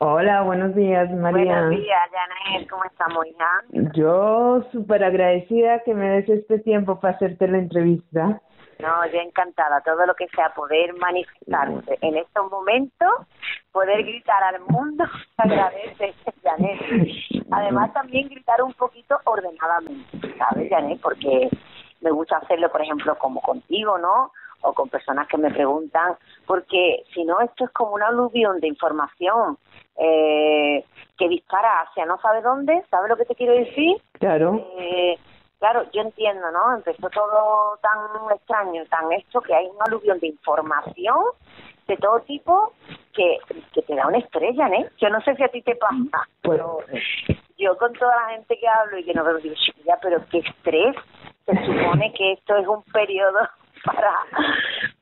Hola, buenos días, María. Buenos días, Janet, ¿cómo estamos, hija? Yo súper agradecida que me des este tiempo para hacerte la entrevista. No, yo encantada, todo lo que sea poder manifestarse en estos momentos, poder gritar al mundo, agradece, Janet. Además, también gritar un poquito ordenadamente, ¿sabes, Janet? Porque me gusta hacerlo, por ejemplo, como contigo, ¿no? o con personas que me preguntan, porque si no, esto es como una aluvión de información eh, que dispara hacia no sabe dónde, ¿sabes lo que te quiero decir? Claro. Eh, claro, yo entiendo, ¿no? Empezó todo tan extraño, tan esto, que hay una aluvión de información de todo tipo que, que te da una estrella, ¿eh? Yo no sé si a ti te pasa, Pues- pero yo con toda la gente que hablo y que no veo, digo, ya, pero qué estrés. Se supone que esto es un periodo para...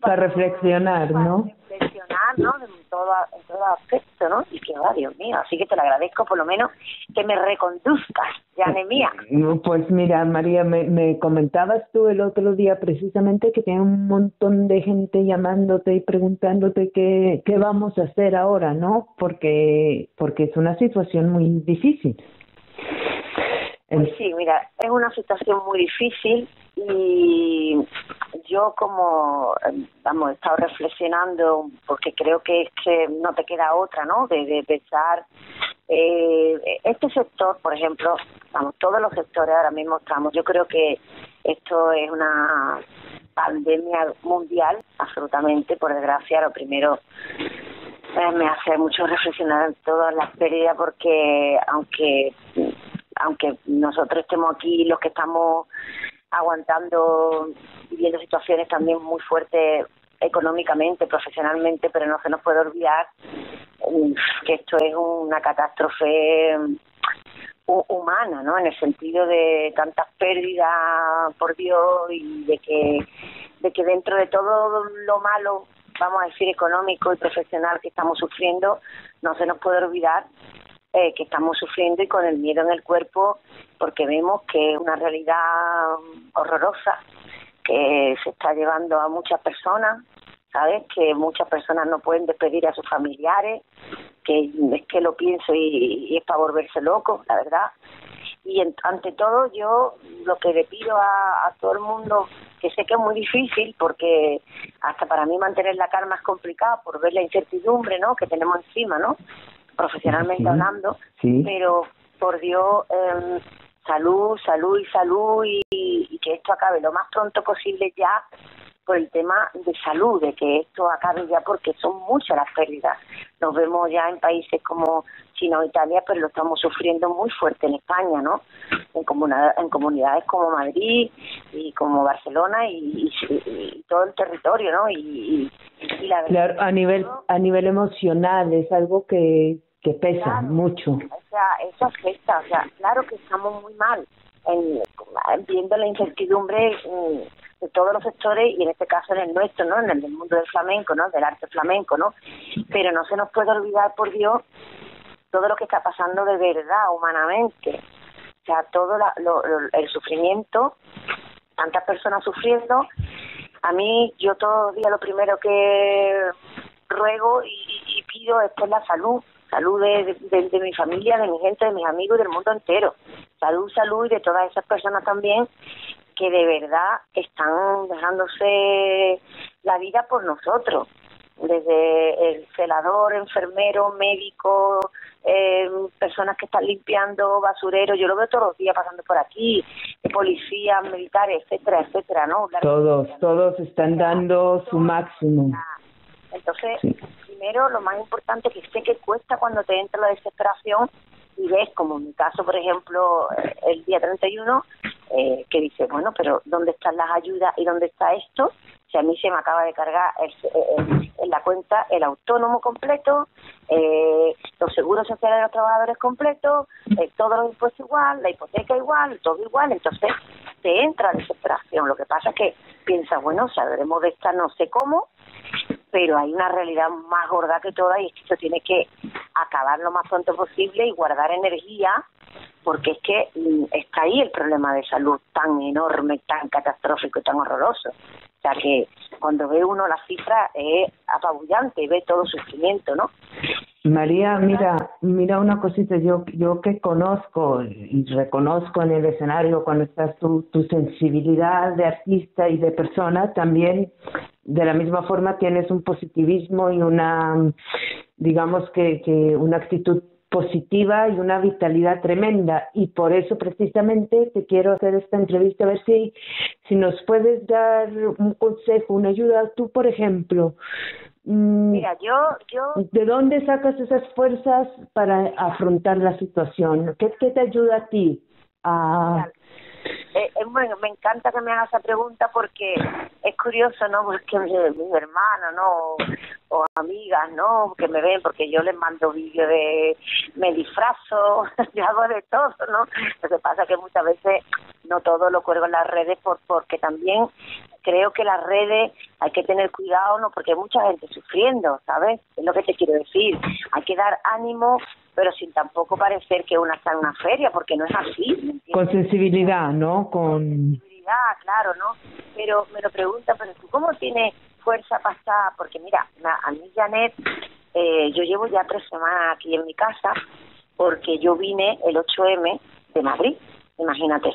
Para reflexionar, para ¿no? reflexionar, ¿no? En todo, en todo aspecto, ¿no? Y que va, Dios mío. Así que te lo agradezco por lo menos que me reconduzcas, ya mía. Pues mira, María, me, me comentabas tú el otro día precisamente que tiene un montón de gente llamándote y preguntándote qué, qué vamos a hacer ahora, ¿no? Porque, porque es una situación muy difícil. Pues sí, mira, es una situación muy difícil y yo como, eh, vamos, he estado reflexionando porque creo que es que no te queda otra, ¿no? De, de pensar, eh, este sector, por ejemplo, vamos, todos los sectores ahora mismo estamos, yo creo que esto es una pandemia mundial, absolutamente, por desgracia, lo primero eh, me hace mucho reflexionar en todas las pérdidas porque aunque aunque nosotros estemos aquí los que estamos aguantando viviendo situaciones también muy fuertes económicamente, profesionalmente, pero no se nos puede olvidar mm, que esto es una catástrofe mm, hu- humana, ¿no? En el sentido de tantas pérdidas, por Dios, y de que de que dentro de todo lo malo, vamos a decir económico y profesional que estamos sufriendo, no se nos puede olvidar eh, que estamos sufriendo y con el miedo en el cuerpo porque vemos que es una realidad horrorosa que se está llevando a muchas personas, ¿sabes? Que muchas personas no pueden despedir a sus familiares, que es que lo pienso y, y es para volverse loco, la verdad. Y en- ante todo yo lo que le pido a, todo el mundo, que sé que es muy difícil porque hasta para mí mantener la calma es complicado por ver la incertidumbre, ¿no? Que tenemos encima, ¿no? Profesionalmente Sí. hablando, Sí. pero por Dios, eh, salud, salud y salud y, y que esto acabe lo más pronto posible ya por el tema de salud, de que esto acabe ya porque son muchas las pérdidas. Nos vemos ya en países como China o Italia, pero lo estamos sufriendo muy fuerte en España, ¿no? En, comunidades como Madrid y como Barcelona y, y- y todo el territorio, ¿no? Y, y, la verdad Claro, a nivel, a nivel emocional es algo que, que pesa Claro. mucho. O sea, eso afecta, o sea, claro que estamos muy mal en, viendo la incertidumbre mm, de todos los sectores y en este caso en el nuestro, ¿no? En el del mundo del flamenco, ¿no? Del arte flamenco, ¿no? Pero no se nos puede olvidar, por Dios, todo lo que está pasando de verdad, humanamente. O sea, todo la- lo- lo- el sufrimiento, tantas personas sufriendo. A mí, yo todos los días lo primero que ruego y, y pido es por la salud, salud de, de- de mi familia, de mi gente, de mis amigos y del mundo entero. Salud, salud y de todas esas personas también que de verdad están dejándose la vida por nosotros desde el celador, enfermero, médico, eh, personas que están limpiando basureros, yo lo veo todos los días pasando por aquí, policías, militares, etcétera, etcétera, ¿no? La- Todos, todos están dando su máximo. Entonces, Sí. Primero, lo más importante que sé que cuesta cuando te entra la desesperación y ves, como en mi caso, por ejemplo, eh, el día 31, eh, que dice, bueno, pero ¿dónde están las ayudas y dónde está esto? Si a mí se me acaba de cargar en la cuenta el autónomo completo, eh, los seguros sociales de los trabajadores completos, eh, todos los impuestos igual, la hipoteca igual, todo igual, entonces te entra desesperación. Lo que pasa es que piensas, bueno, saldremos de esta no sé cómo, pero hay una realidad más gorda que toda y es que esto tiene que acabar lo más pronto posible y guardar energía porque es que mm, está ahí el problema de salud tan enorme, tan catastrófico y tan horroroso. O sea que cuando ve uno la cifra es apabullante y ve todo sufrimiento, ¿no? María, mira, mira una cosita, yo, yo que conozco y reconozco en el escenario cuando estás tu, tu sensibilidad de artista y de persona, también de la misma forma tienes un positivismo y una, digamos que, que una actitud positiva y una vitalidad tremenda y por eso precisamente te quiero hacer esta entrevista a ver si si nos puedes dar un consejo, una ayuda tú por ejemplo. Mm, Mira, yo yo ¿De dónde sacas esas fuerzas para afrontar la situación? ¿Qué, qué te ayuda a ti a eh, eh, bueno, me encanta que me hagas esa pregunta porque es curioso, ¿no? Porque mis, mis hermanos, ¿no? O, amigas, ¿no? Que me ven porque yo les mando vídeos de... me disfrazo, yo hago de todo, ¿no? Lo que pasa que muchas veces no todo lo cuelgo en las redes por, porque también creo que las redes hay que tener cuidado, ¿no? Porque hay mucha gente sufriendo, ¿sabes? Es lo que te quiero decir. Hay que dar ánimo pero sin tampoco parecer que una está en una feria, porque no es así. Con sensibilidad, ¿no? Con sensibilidad, claro, ¿no? Pero me lo pregunta, pero tú cómo tienes fuerza pasada, porque mira, a mí Janet, eh, yo llevo ya tres semanas aquí en mi casa, porque yo vine el 8M de Madrid, imagínate.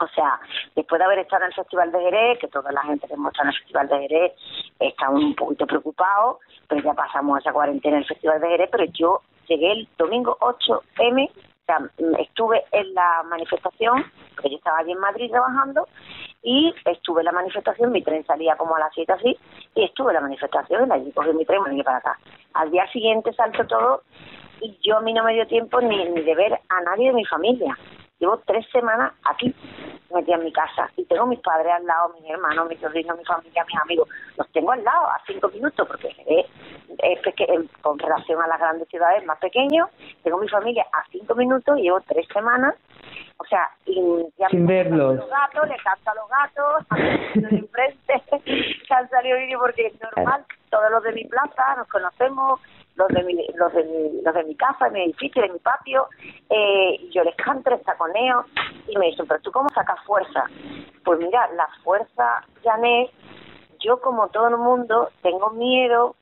O sea, después de haber estado en el Festival de Jerez, que toda la gente que hemos estado en el Festival de Jerez está un poquito preocupado, pero ya pasamos esa cuarentena en el Festival de Jerez, pero yo llegué el domingo 8M, o sea, estuve en la manifestación, porque yo estaba allí en Madrid trabajando, y estuve en la manifestación, mi tren salía como a las 7 así, y estuve en la manifestación, y allí cogí mi tren y me para acá. Al día siguiente salto todo, y yo a mí no me dio tiempo ni, ni de ver a nadie de mi familia. Llevo tres semanas aquí, metida en mi casa, y tengo mis padres al lado, mis hermanos, mis sobrinos, mi familia, mis amigos, los tengo al lado a cinco minutos, porque es, es con relación a las grandes ciudades más pequeños, tengo mi familia a cinco minutos, y llevo tres semanas. O sea, y ya sin verlos. Los gatos, le canto a los gatos, a de enfrente, que han salido porque es normal, todos los de mi plaza nos conocemos, los de mi, los de mi, los de mi casa, de mi edificio, de mi patio, eh, yo les canto, les taconeo, y me dicen, pero tú cómo sacas fuerza? Pues mira, la fuerza, Janet, yo como todo el mundo tengo miedo,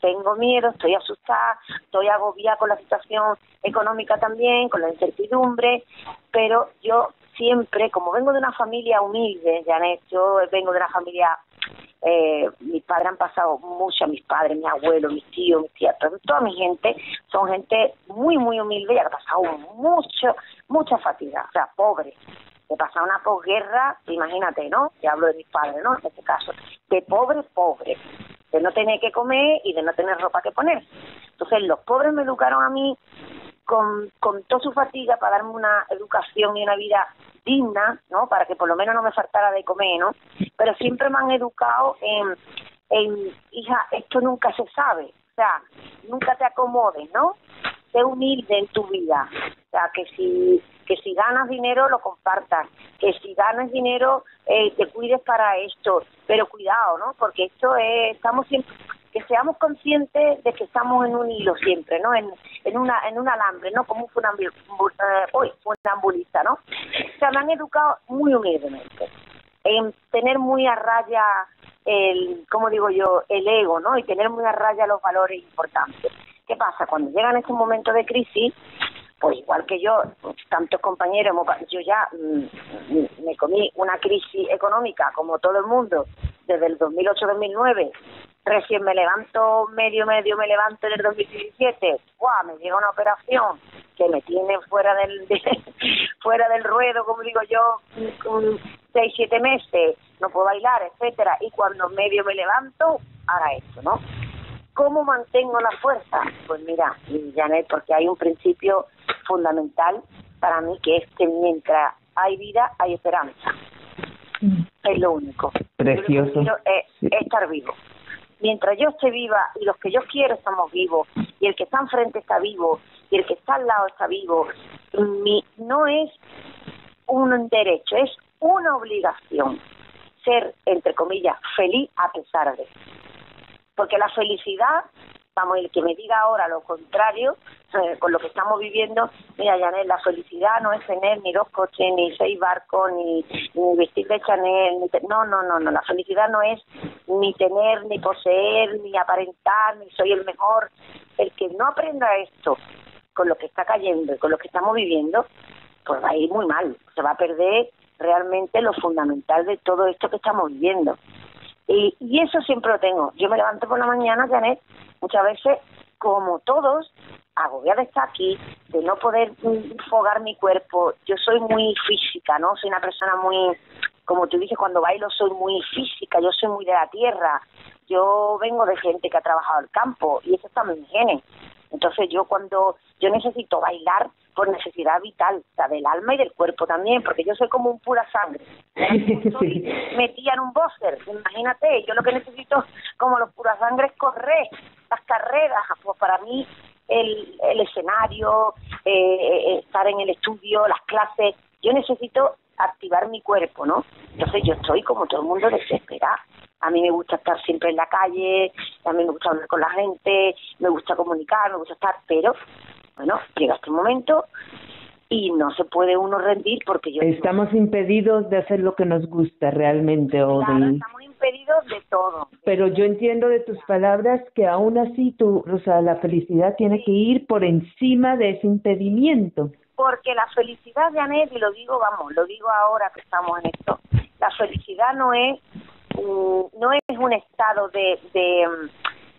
tengo miedo, estoy asustada, estoy agobiada con la situación económica también, con la incertidumbre, pero yo siempre, como vengo de una familia humilde, Janet, yo vengo de una familia, eh, mis padres han pasado mucho, mis padres, mis abuelos, mis tíos, mis tías, toda mi gente son gente muy, muy humilde y ha pasado mucho, mucha fatiga, o sea, pobre. He pasado una posguerra, imagínate, ¿no? Te hablo de mis padres, ¿no? En este caso, de pobre, pobre de no tener que comer y de no tener ropa que poner. Entonces los pobres me educaron a mí con, con toda su fatiga para darme una educación y una vida digna, ¿no? Para que por lo menos no me faltara de comer, ¿no? Pero siempre me han educado en, en hija, esto nunca se sabe, o sea, nunca te acomodes, ¿no? Sé humilde en tu vida, o sea, que si que si ganas dinero lo compartas, que si ganas dinero eh, te cuides para esto, pero cuidado, ¿no? Porque esto es, estamos siempre, que seamos conscientes de que estamos en un hilo siempre, ¿no? En, en una en un alambre, ¿no? Como un eh, funambulista, ¿no? Se me han educado muy humildemente, en tener muy a raya el, como digo yo, el ego, ¿no? Y tener muy a raya los valores importantes. ¿Qué pasa? Cuando llegan estos momentos de crisis, pues igual que yo, tantos compañeros, yo ya mm, me comí una crisis económica como todo el mundo desde el 2008-2009. Recién me levanto, medio, medio me levanto en el 2017. ¡Guau! Me llega una operación que me tiene fuera del fuera del ruedo, como digo yo, con seis, siete meses, no puedo bailar, etcétera. Y cuando medio me levanto, haga esto, ¿no? ¿Cómo mantengo la fuerza? Pues mira, Janet, porque hay un principio fundamental para mí que es que mientras hay vida hay esperanza. Mm. Es lo único. Precioso. es, estar vivo. Mientras yo esté viva y los que yo quiero estamos vivos y el que está enfrente está vivo y el que está al lado está vivo, mi, no es un derecho, es una obligación ser, entre comillas, feliz a pesar de. Porque la felicidad vamos, el que me diga ahora lo contrario, eh, con lo que estamos viviendo, mira, Janet, la felicidad no es tener ni dos coches, ni seis barcos, ni, ni vestir de Chanel, ni no, no, no, no, la felicidad no es ni tener, ni poseer, ni aparentar, ni soy el mejor. El que no aprenda esto con lo que está cayendo y con lo que estamos viviendo, pues va a ir muy mal, se va a perder realmente lo fundamental de todo esto que estamos viviendo. Y, y eso siempre lo tengo. Yo me levanto por la mañana, Janet, muchas veces, como todos, agobiada de estar aquí, de no poder fogar mi cuerpo. Yo soy muy física, ¿no? Soy una persona muy, como tú dices, cuando bailo soy muy física, yo soy muy de la tierra. Yo vengo de gente que ha trabajado el campo y eso está en mi genes. Entonces yo cuando yo necesito bailar por necesidad vital, o sea, del alma y del cuerpo también, porque yo soy como un pura sangre. Estoy metida en un boxer, imagínate, yo lo que necesito como los puras sangre es correr las carreras, pues para mí el, el escenario, eh, eh, estar en el estudio, las clases, yo necesito activar mi cuerpo, ¿no? Entonces yo estoy como todo el mundo desesperada. A mí me gusta estar siempre en la calle, a mí me gusta hablar con la gente, me gusta comunicar, me gusta estar, pero bueno, llega este momento y no se puede uno rendir porque yo... Estamos impedidos de hacer lo que nos gusta realmente o. Estamos impedidos de todo. Pero yo entiendo de tus palabras que aún así tú, o sea, la felicidad tiene que ir por encima de ese impedimento. Porque la felicidad, Janet, y lo digo, vamos, lo digo ahora que estamos en esto, la felicidad no es no es un estado de, de,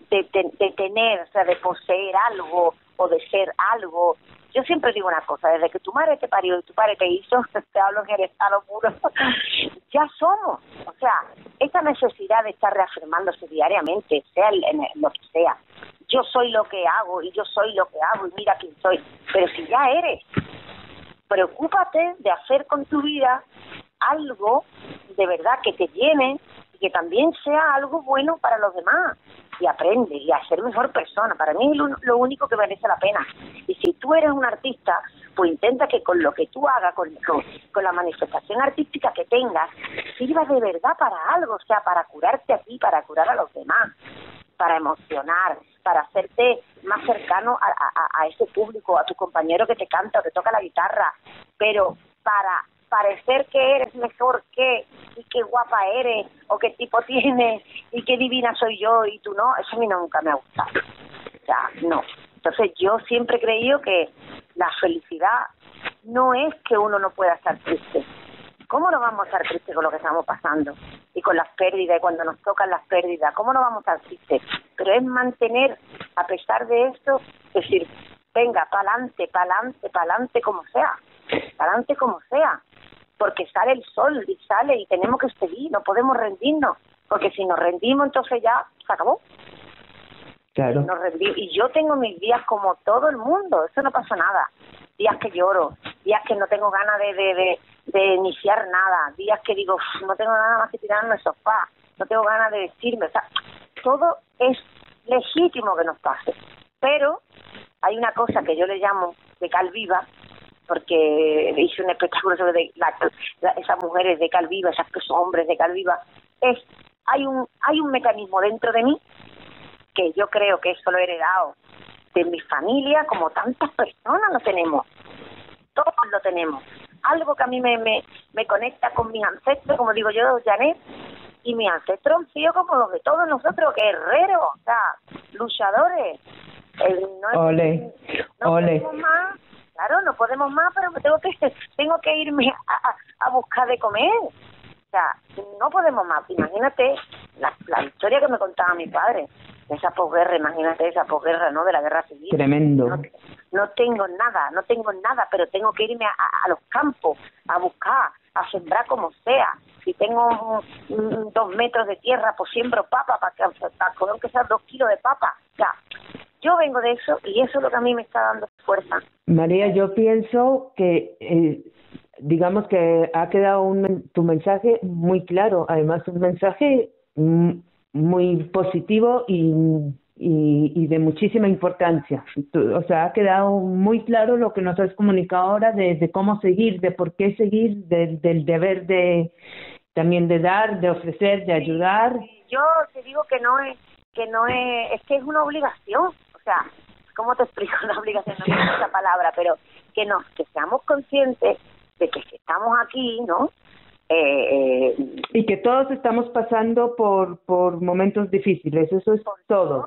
de, de tener, o sea, de poseer algo o de ser algo. Yo siempre digo una cosa, desde que tu madre te parió y tu padre te hizo, te hablo en el estado puro, ya somos. O sea, esta necesidad de estar reafirmándose diariamente, sea en lo que sea, yo soy lo que hago y yo soy lo que hago y mira quién soy, pero si ya eres, preocúpate de hacer con tu vida algo de verdad que te llene y que también sea algo bueno para los demás y aprende y a ser mejor persona. Para mí es lo, único que merece la pena. Y si tú eres un artista, pues intenta que con lo que tú hagas, con, con, la manifestación artística que tengas, sirva de verdad para algo, o sea, para curarte a ti, para curar a los demás, para emocionar, para hacerte más cercano a, a ese público, a tu compañero que te canta o te toca la guitarra, pero para parecer que eres mejor que y qué guapa eres o qué tipo tienes y qué divina soy yo y tú no, eso a mí nunca me ha gustado. O sea, no. Entonces yo siempre he creído que la felicidad no es que uno no pueda estar triste. ¿Cómo no vamos a estar tristes con lo que estamos pasando? Y con las pérdidas, y cuando nos tocan las pérdidas, ¿cómo no vamos a estar tristes? Pero es mantener, a pesar de esto, decir, venga, pa'lante, pa'lante, pa'lante como sea, pa'lante como sea porque sale el sol y sale y tenemos que seguir, no podemos rendirnos, porque si nos rendimos entonces ya se acabó. Claro. y yo tengo mis días como todo el mundo, eso no pasa nada. Días que lloro, días que no tengo ganas de, de, de, iniciar nada, días que digo, no tengo nada más que tirarme el sofá, no tengo ganas de vestirme, o sea, todo es legítimo que nos pase. Pero hay una cosa que yo le llamo de cal viva, porque hice un espectáculo sobre esas mujeres de Calviva, esos hombres de Calviva, es hay un hay un mecanismo dentro de mí que yo creo que eso lo he heredado de mi familia, como tantas personas lo tenemos, todos lo tenemos. Algo que a mí me, me, me conecta con mis ancestros, como digo yo, Janet, y mis ancestros han sido como los de todos nosotros, guerreros, o sea, luchadores. no ole, ole. Más, claro, no podemos más, pero tengo que tengo que irme a, buscar de comer. O sea, no podemos más. Imagínate la, la historia que me contaba mi padre, esa posguerra, imagínate esa posguerra, ¿no? De la guerra civil. Tremendo. No, tengo nada, no tengo nada, pero tengo que irme a, los campos, a buscar, a sembrar como sea. Si tengo dos metros de tierra, pues siembro papa para que, para que sea dos kilos de papa. O sea, yo vengo de eso y eso es lo que a mí me está dando fuerza. María, yo pienso que, eh, digamos que ha quedado un, tu mensaje muy claro, además un mensaje muy positivo y, y, de muchísima importancia. O sea, ha quedado muy claro lo que nos has comunicado ahora de, cómo seguir, de por qué seguir, del deber de también de dar, de ofrecer, de ayudar. Yo te digo que no es que no es, es que es una obligación, o sea, ¿cómo te explico una obligación? No es esa palabra, pero que nos, que seamos conscientes de que, estamos aquí, ¿no? Eh, eh, y que todos estamos pasando por, por momentos difíciles, eso es todo.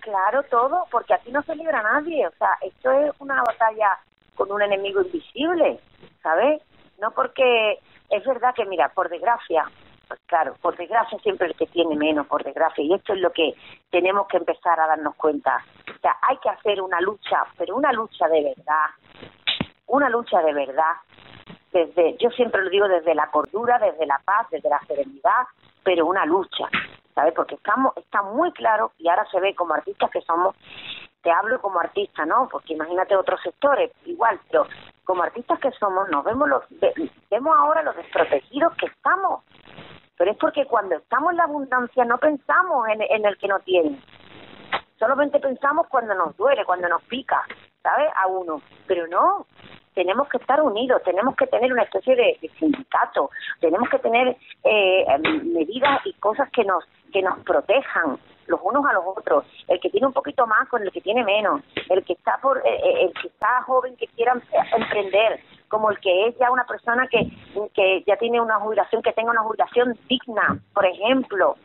Claro, todo, porque aquí no se libra nadie, o sea, esto es una batalla con un enemigo invisible, ¿sabes? No porque es verdad que, mira, por desgracia, pues claro, por desgracia siempre el que tiene menos, por desgracia, y esto es lo que tenemos que empezar a darnos cuenta. O sea, hay que hacer una lucha, pero una lucha de verdad, una lucha de verdad, desde, yo siempre lo digo desde la cordura, desde la paz, desde la serenidad, pero una lucha, ¿sabes? Porque estamos, está muy claro, y ahora se ve como artistas que somos, te hablo como artista, ¿no? Porque imagínate otros sectores, igual, pero como artistas que somos, nos vemos los, vemos ahora los desprotegidos que estamos, pero es porque cuando estamos en la abundancia no pensamos en, en el que no tiene. Solamente pensamos cuando nos duele, cuando nos pica, ¿sabes? A uno. Pero no, tenemos que estar unidos, tenemos que tener una especie de, sindicato, tenemos que tener eh, em, medidas y cosas que nos que nos protejan los unos a los otros, el que tiene un poquito más con el que tiene menos, el que está por eh, eh, el que está joven que quiera emprender, como el que es ya una persona que, que ya tiene una jubilación, que tenga una jubilación digna, por ejemplo.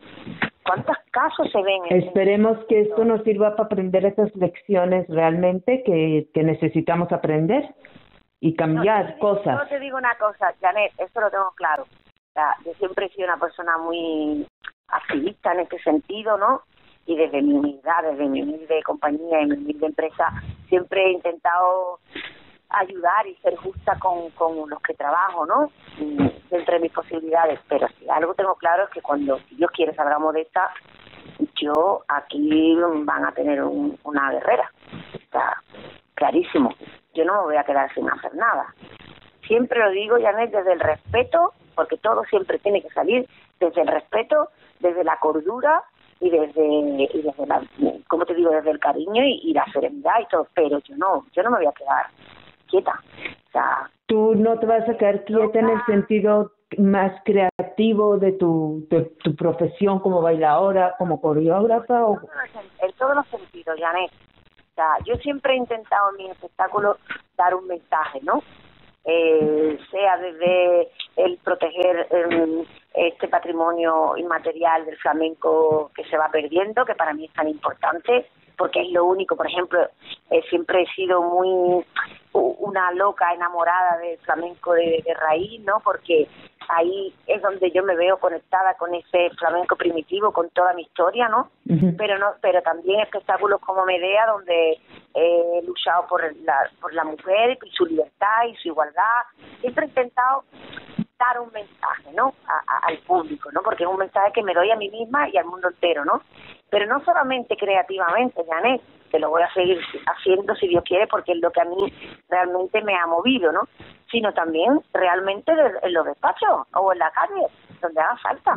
¿Cuántos casos se ven? Esperemos que esto nos sirva para aprender esas lecciones realmente que, que necesitamos aprender y cambiar cosas. Yo te digo una cosa, Janet, eso lo tengo claro. yo siempre he sido una persona muy activista en este sentido, ¿no? Y desde mi humildad, desde mi humilde compañía y mi humilde empresa, siempre he intentado ayudar y ser justa con, con los que trabajo, ¿no? Dentro de mis posibilidades. Pero si algo tengo claro es que cuando, si Dios quiere, salgamos de esta, yo aquí van a tener una guerrera. Está clarísimo. Yo no me voy a quedar sin hacer nada. Siempre lo digo, Janet, desde el respeto, porque todo siempre tiene que salir desde el respeto, desde la cordura y desde, y desde la, como te digo, desde el cariño y, y la serenidad y todo. Pero yo no, yo no me voy a quedar quieta. O sea, tú no te vas a quedar quieta en el sentido más creativo de tu, de tu profesión como bailadora, como coreógrafa o en todos los sentidos, Janet. Sea, yo siempre he intentado en mis espectáculos dar un mensaje, ¿no? Eh, sea desde el proteger em, este patrimonio inmaterial del flamenco que se va perdiendo, que para mí es tan importante, porque es lo único, por ejemplo, eh, siempre he sido muy una loca enamorada del flamenco de, raíz, ¿no? Porque ahí es donde yo me veo conectada con ese flamenco primitivo, con toda mi historia, ¿no? Pero no, pero también espectáculos como Medea, donde he luchado por la, por la mujer y su libertad y su igualdad. Siempre he intentado dar un mensaje, ¿no? al público, ¿no? Porque es un mensaje que me doy a mí misma y al mundo entero, ¿no? Pero no solamente creativamente, Janet, que lo voy a seguir haciendo si Dios quiere, porque es lo que a mí realmente me ha movido, ¿no? Sino también realmente en los despachos o en la calle, donde haga falta.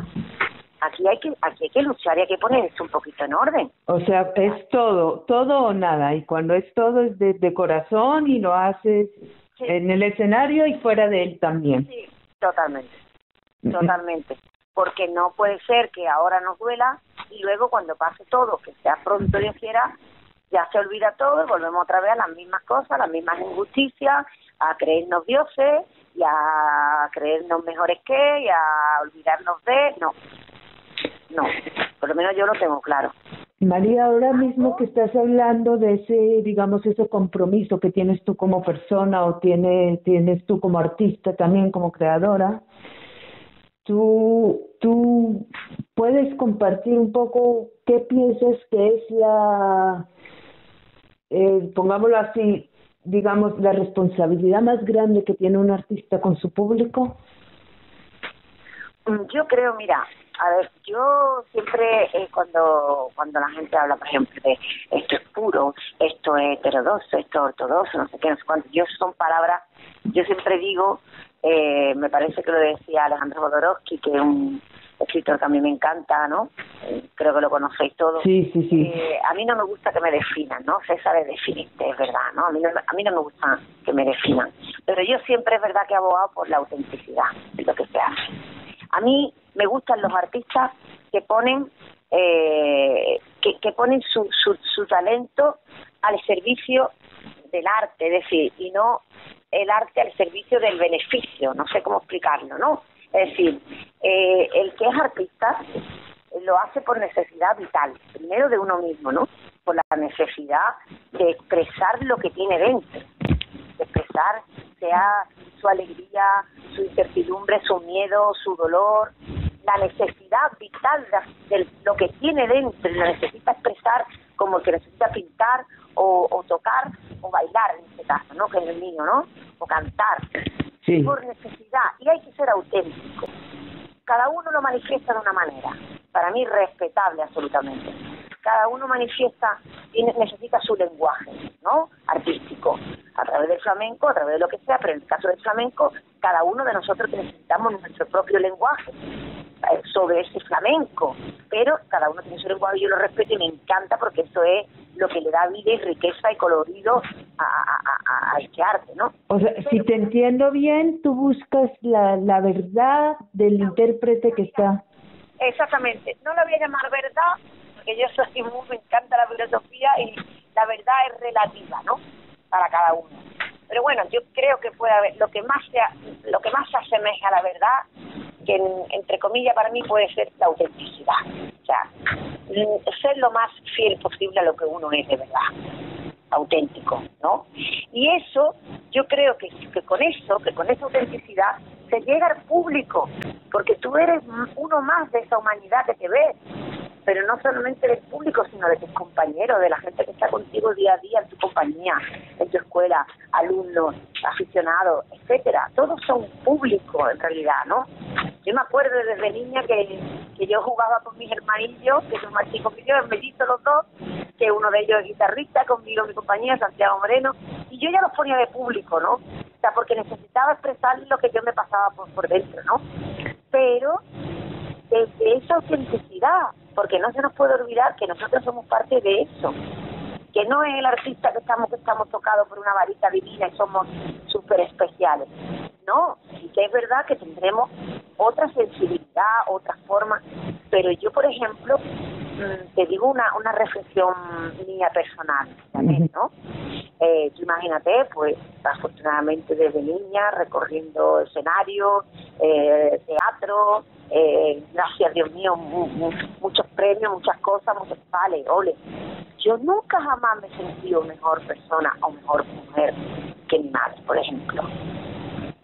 Aquí hay que aquí hay que luchar y hay que poner esto un poquito en orden. O sea, es todo, todo o nada. Y cuando es todo es de, corazón y lo haces en el escenario y fuera de él también. Sí, totalmente, totalmente. Porque no puede ser que ahora nos duela y luego cuando pase todo, que sea pronto Dios quiera, ya se olvida todo y volvemos otra vez a las mismas cosas, las mismas injusticias, a creernos dioses y a creernos mejores que y a olvidarnos de... No, no, por lo menos yo lo tengo claro. María, ahora mismo que estás hablando de ese, digamos, ese compromiso que tienes tú como persona o tienes, tienes tú como artista también, como creadora, tú, tú puedes compartir un poco qué piensas que es la, eh, pongámoslo así, digamos, la responsabilidad más grande que tiene un artista con su público? Mm, yo creo, mira, a ver, yo siempre eh, cuando cuando la gente habla, por ejemplo, de esto es puro, esto es heterodoxo, esto es ortodoxo, no sé qué, no sé cuánto, yo son palabras, yo siempre digo, eh, me parece que lo decía Alejandro Jodorowsky, que es un escritor que a mí me encanta, ¿no? Eh, creo que lo conocéis todos. Sí, sí, sí. Eh, a mí no me gusta que me definan, ¿no? César es definirte, es verdad, ¿no? A mí no, a mí no me gusta que me definan. Pero yo siempre es verdad que he abogado por la autenticidad de lo que se hace. A mí me gustan los artistas que ponen, eh, que, ponen su, su, su talento al servicio del arte, es decir, y no el arte al servicio del beneficio, no sé cómo explicarlo, ¿no? Es decir, eh, el que es artista lo hace por necesidad vital, primero de uno mismo, ¿no? Por la necesidad de expresar lo que tiene dentro, de expresar sea su alegría, su incertidumbre, su miedo, su dolor, la necesidad vital de, lo que tiene dentro, lo necesita expresar como el que necesita pintar o, tocar o bailar en este caso, ¿no? Que es el niño, ¿no? O cantar. Por necesidad. Y hay que ser auténtico. Cada uno lo manifiesta de una manera. Para mí respetable absolutamente. Cada uno manifiesta y necesita su lenguaje, ¿no? Artístico. A través del flamenco, a través de lo que sea, pero en el caso del flamenco, cada uno de nosotros necesitamos nuestro propio lenguaje eh, sobre ese flamenco, pero cada uno tiene su lenguaje y yo lo respeto y me encanta porque eso es lo que le da vida y riqueza y colorido a, a, a, este arte, ¿no? O sea, si te entiendo bien, tú buscas la, la verdad del intérprete que está. Exactamente, no la voy a llamar verdad, porque yo soy muy, me encanta la filosofía y la verdad es relativa, ¿no? Para cada uno. Pero bueno, yo creo que puede haber, lo que más sea, lo que más se asemeja a la verdad que entre comillas para mí puede ser la autenticidad. O sea, mm, ser lo más fiel posible a lo que uno es de verdad auténtico, ¿no? Y eso, yo creo que, que con eso, que con esa autenticidad, se llega al público, porque tú eres uno más de esa humanidad que te ves, pero no solamente del público, sino de tus compañeros, de la gente que está contigo día a día en tu compañía, en tu escuela, alumnos, aficionados, etcétera. Todos son públicos en realidad, ¿no? Yo me acuerdo desde niña que, que yo jugaba con mis hermanillos, que son más chicos que yo, mellizos los dos, que uno de ellos es guitarrista, conmigo mi compañía, Santiago Moreno, y yo ya los ponía de público, ¿no? O sea, porque necesitaba expresar lo que yo me pasaba por, por dentro, ¿no? Pero desde esa autenticidad, porque no se nos puede olvidar que nosotros somos parte de eso, que no es el artista que estamos que estamos tocados por una varita divina y somos súper especiales. No, sí que es verdad que tendremos otra sensibilidad, otra forma, pero yo, por ejemplo, te digo una, una reflexión mía personal también, ¿no? Eh, imagínate, pues afortunadamente desde niña recorriendo escenarios, eh, teatro, eh, gracias Dios mío, muchos premios, muchas cosas, muchos vale, ole. Yo nunca jamás me he sentido mejor persona o mejor mujer que mi madre, por ejemplo.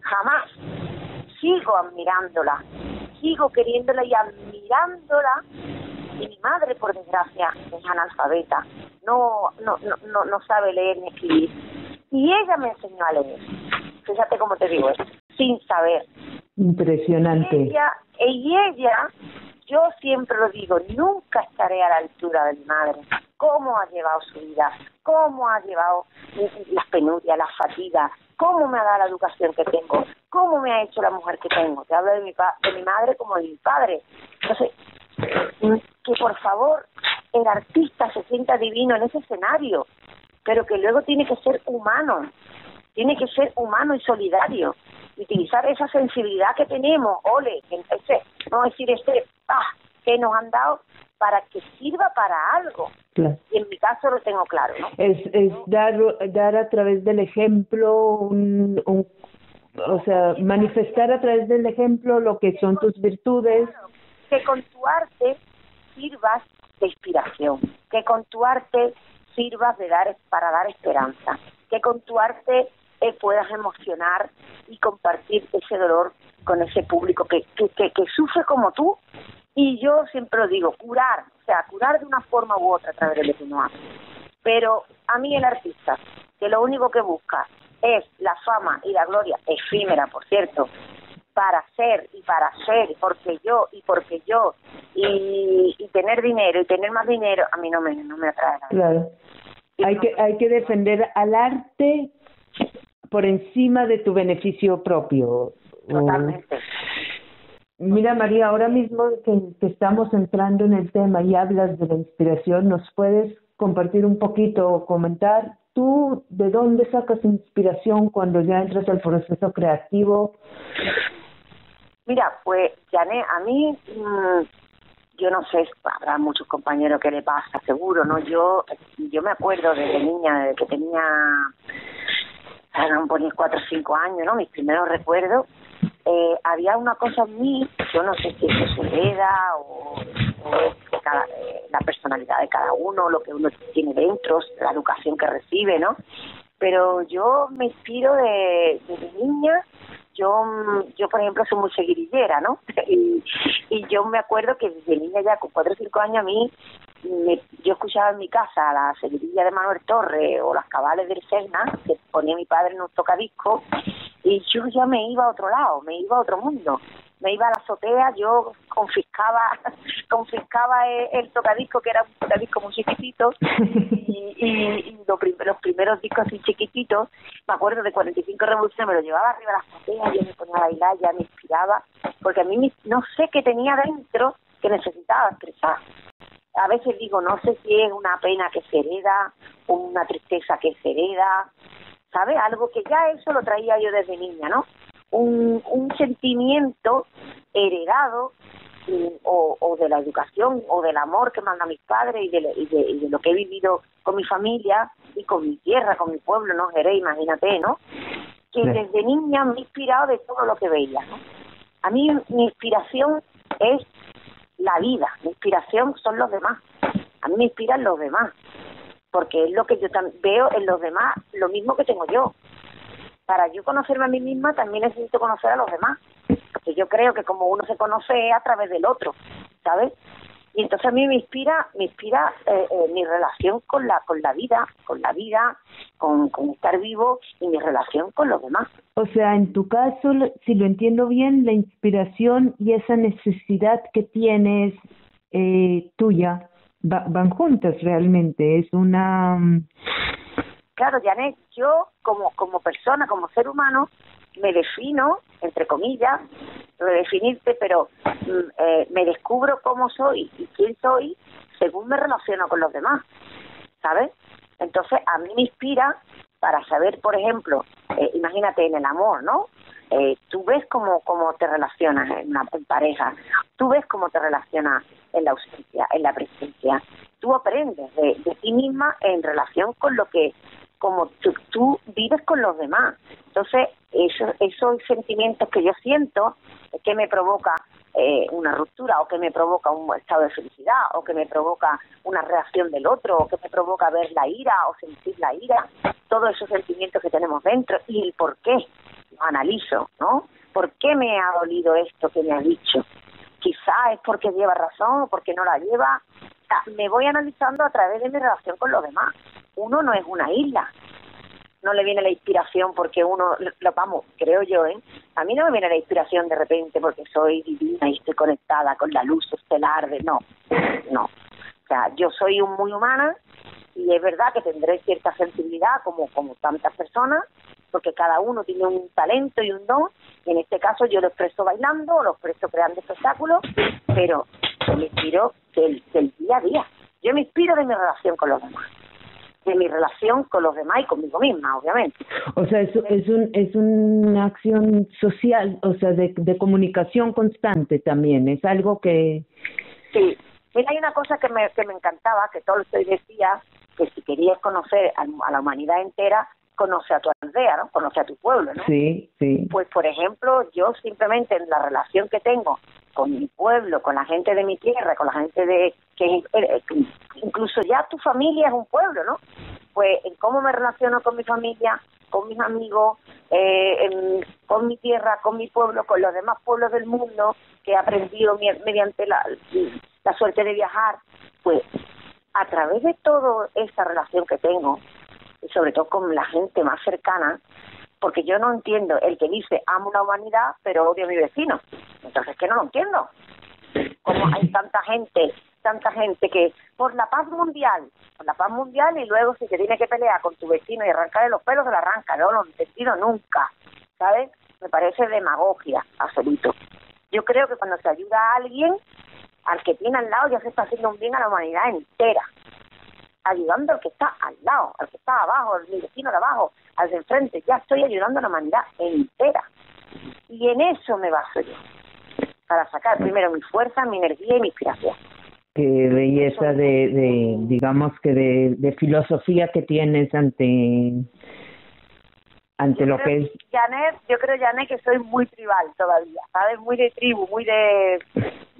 Jamás. Sigo admirándola, sigo queriéndola y admirándola. Y mi madre, por desgracia, es analfabeta, no, no, no, no, sabe leer ni escribir. Y ella me enseñó a leer. Fíjate cómo te digo esto, sin saber. Impresionante. Y ella, y ella, yo siempre lo digo, nunca estaré a la altura de mi madre. Cómo ha llevado su vida, cómo ha llevado las penurias, las fatigas, cómo me ha dado la educación que tengo, cómo me ha hecho la mujer que tengo. Te hablo de mi, de mi madre como de mi padre. Entonces, que por favor el artista se sienta divino en ese escenario, pero que luego tiene que ser humano, tiene que ser humano y solidario, utilizar esa sensibilidad que tenemos, ole, ese, no decir este, ah, que nos han dado para que sirva para algo. Y en mi caso lo tengo claro, ¿no? Es, es dar, dar a través del ejemplo un, o sea, manifestar a través del ejemplo lo que son tus virtudes. Que con tu arte sirvas de inspiración, que con tu arte sirvas de dar para dar esperanza, que con tu arte eh, puedas emocionar y compartir ese dolor con ese público que, que, que, sufre como tú. Y yo siempre lo digo, curar, o sea, curar de una forma u otra a través del que Pero a mí el artista, que lo único que busca es la fama y la gloria, efímera, por cierto, para ser y para ser, porque yo y porque yo, y, y tener dinero y tener más dinero, a mí no me, no me atrae nada. Claro. hay, que, hay que defender al arte por encima de tu beneficio propio. Totalmente. Mira, María, ahora mismo que, que, estamos entrando en el tema y hablas de la inspiración, ¿nos puedes compartir un poquito o comentar tú de dónde sacas inspiración cuando ya entras al proceso creativo? Mira, pues, Jané, a mí, mm, yo no sé, habrá muchos compañeros que le pasa, seguro, ¿no? Yo yo me acuerdo desde niña, desde que tenía, eran poner cuatro o cinco años, ¿no? Mis primeros recuerdos, eh, había una cosa en mí, yo no sé si es se hereda o, eh, la personalidad de cada uno, lo que uno tiene dentro, la educación que recibe, ¿no? Pero yo me inspiro de, de niña yo, yo por ejemplo, soy muy seguidillera, ¿no? y, yo me acuerdo que desde niña ya con cuatro o cinco años a mí, me, yo escuchaba en mi casa la seguidilla de Manuel Torre o las cabales del Serna, que ponía mi padre en un tocadisco, y yo ya me iba a otro lado, me iba a otro mundo me iba a la azotea, yo confiscaba confiscaba el, tocadisco, que era un tocadisco muy chiquitito, y, y, los primeros discos así chiquititos, me acuerdo de 45 Revoluciones, me lo llevaba arriba a la azotea, yo me ponía a bailar, ya me inspiraba, porque a mí no sé qué tenía dentro que necesitaba expresar. A veces digo, no sé si es una pena que se hereda, una tristeza que se hereda, ¿sabes? Algo que ya eso lo traía yo desde niña, ¿no? Un, un sentimiento heredado mm, o, o, de la educación o del amor que manda mis padres y de, y de, y de, lo que he vivido con mi familia y con mi tierra, con mi pueblo, no Jerez, imagínate, ¿no? Que desde niña me he inspirado de todo lo que veía, ¿no? A mí mi inspiración es la vida, mi inspiración son los demás, a mí me inspiran los demás, porque es lo que yo veo en los demás, lo mismo que tengo yo, para yo conocerme a mí misma también necesito conocer a los demás, porque yo creo que como uno se conoce a través del otro, ¿sabes? Y entonces a mí me inspira, me inspira eh, eh, mi relación con la con la vida, con la vida, con, con estar vivo y mi relación con los demás. O sea, en tu caso, si lo entiendo bien, la inspiración y esa necesidad que tienes eh, tuya van juntas realmente. Es una Claro, Janet, yo como, como persona, como ser humano, me defino, entre comillas, de definirte, pero mm, eh, me descubro cómo soy y quién soy según me relaciono con los demás, ¿sabes? Entonces, a mí me inspira para saber, por ejemplo, eh, imagínate en el amor, ¿no? Eh, tú ves cómo, cómo te relacionas en, una, pareja, tú ves cómo te relacionas en la ausencia, en la presencia. Tú aprendes de, de ti misma en relación con lo que como tú, vives con los demás. Entonces, eso, esos sentimientos que yo siento, que me provoca eh, una ruptura o que me provoca un estado de felicidad o que me provoca una reacción del otro o que me provoca ver la ira o sentir la ira, todos esos sentimientos que tenemos dentro y el por qué lo analizo, ¿no? ¿Por qué me ha dolido esto que me ha dicho? Quizá es porque lleva razón o porque no la lleva. Me voy analizando a través de mi relación con los demás uno no es una isla. No le viene la inspiración porque uno, lo, vamos, creo yo, ¿eh? A mí no me viene la inspiración de repente porque soy divina y estoy conectada con la luz estelar de... No, no. O sea, yo soy un muy humana y es verdad que tendré cierta sensibilidad como, como tantas personas, porque cada uno tiene un talento y un don, y en este caso yo lo expreso bailando, lo expreso creando espectáculos, pero yo me inspiro del, del día a día. Yo me inspiro de mi relación con los demás de mi relación con los demás y conmigo misma, obviamente. O sea, es, es, un, es una acción social, o sea, de, de comunicación constante también, es algo que... Sí, Mira, hay una cosa que me, que me encantaba, que Tolstoy decía, que si querías conocer a, la humanidad entera, conoce a tu aldea, ¿no? Conoce a tu pueblo, ¿no? Sí, sí. Pues, por ejemplo, yo simplemente en la relación que tengo con mi pueblo, con la gente de mi tierra, con la gente de que eh, eh, incluso ya tu familia es un pueblo, ¿no? Pues en cómo me relaciono con mi familia, con mis amigos, eh, con mi tierra, con mi pueblo, con los demás pueblos del mundo que he aprendido mediante la, suerte de viajar, pues a través de toda esta relación que tengo, y sobre todo con la gente más cercana, porque yo no entiendo el que dice amo la humanidad pero odio a mi vecino. Entonces, que no lo entiendo. Como hay tanta gente, tanta gente que por la paz mundial, por la paz mundial y luego si se tiene que pelear con tu vecino y arrancarle los pelos, se la arranca. No lo he entendido nunca, ¿sabes? Me parece demagogia absoluto. Yo creo que cuando se ayuda a alguien, al que tiene al lado ya se está haciendo un bien a la humanidad entera ayudando al que está al lado, al que está abajo, al vecino de abajo, al de enfrente. Ya estoy ayudando a la humanidad entera. Y en eso me baso yo. para sacar primero mi fuerza, mi energía y mi inspiración. Qué belleza de, de digamos que de, de filosofía que tienes ante ante lo que es Janet, yo creo Janet que soy muy tribal todavía, ¿sabes? Muy de tribu, muy de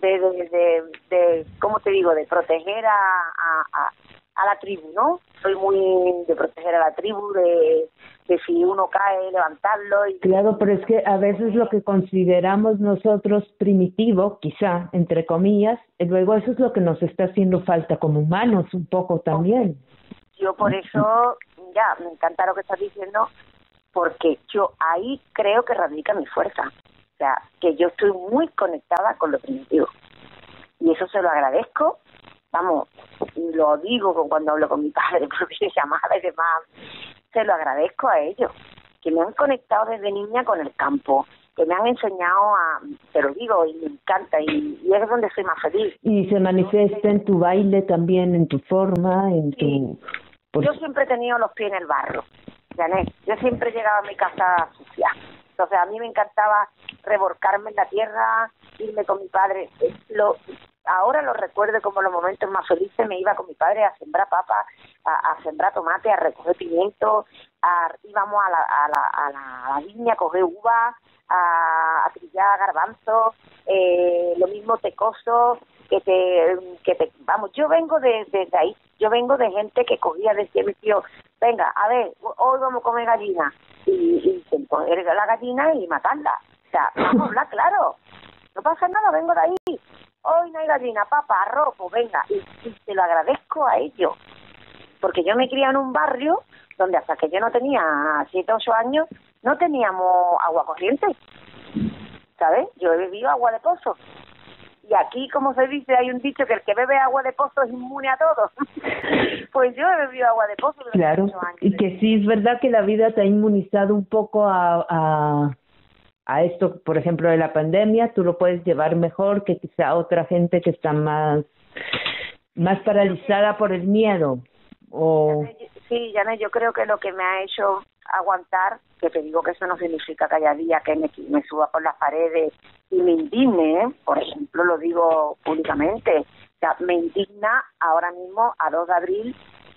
de, de, de, ¿cómo te digo? De proteger a, a, a, la tribu, ¿no? Soy muy de proteger a la tribu, de, de si uno cae, levantarlo. Y... Claro, pero es que a veces lo que consideramos nosotros primitivo, quizá, entre comillas, luego eso es lo que nos está haciendo falta como humanos un poco también. Yo por eso, ya, me encanta lo que estás diciendo, porque yo ahí creo que radica mi fuerza. O sea, que yo estoy muy conectada con lo primitivo. Y eso se lo agradezco. Vamos, lo digo cuando hablo con mi padre por llamada y demás. Se lo agradezco a ellos, que me han conectado desde niña con el campo, que me han enseñado a, te lo digo, y me encanta, y, es donde soy más feliz. Y se manifiesta en tu baile también, en tu forma, en tu... Yo siempre he tenido los pies en el barro, Janet. Yo siempre llegaba a mi casa sucia. Entonces a mí me encantaba reborcarme en la tierra, irme con mi padre. Lo, ahora lo recuerdo como los momentos más felices. Me iba con mi padre a sembrar papa, a, sembrar tomate, a recoger pimiento, a, íbamos a la, a la, a la, viña a coger uva, a, trillar garbanzos, eh, lo mismo tecoso, que te, que te, vamos, yo vengo de, ahí, yo vengo de gente que cogía, decía mi tío, venga, a ver, hoy vamos a comer gallina, y, y la gallina y matarla, o sea, vamos a hablar claro, no pasa nada, vengo de ahí, hoy no hay gallina, papá, arroz, pues venga, y, y te lo agradezco a ellos, porque yo me crié en un barrio donde hasta que yo no tenía siete o ocho años, no teníamos agua corriente, ¿sabes? Yo he bebido agua de pozo, y aquí, como se dice, hay un dicho que el que bebe agua de pozo es inmune a todo. pues yo he bebido agua de pozo. Claro, y que sí es verdad que la vida te ha inmunizado un poco a, a, a esto, por ejemplo, de la pandemia, tú lo puedes llevar mejor que quizá otra gente que está más, más paralizada por el miedo. O... Sí, Janet, yo creo que lo que me ha hecho aguantar, que te digo que eso no significa que haya días que me, me suba por las paredes y me indigne, por ejemplo, lo digo públicamente, me indigna ahora mismo, a 2 de abril,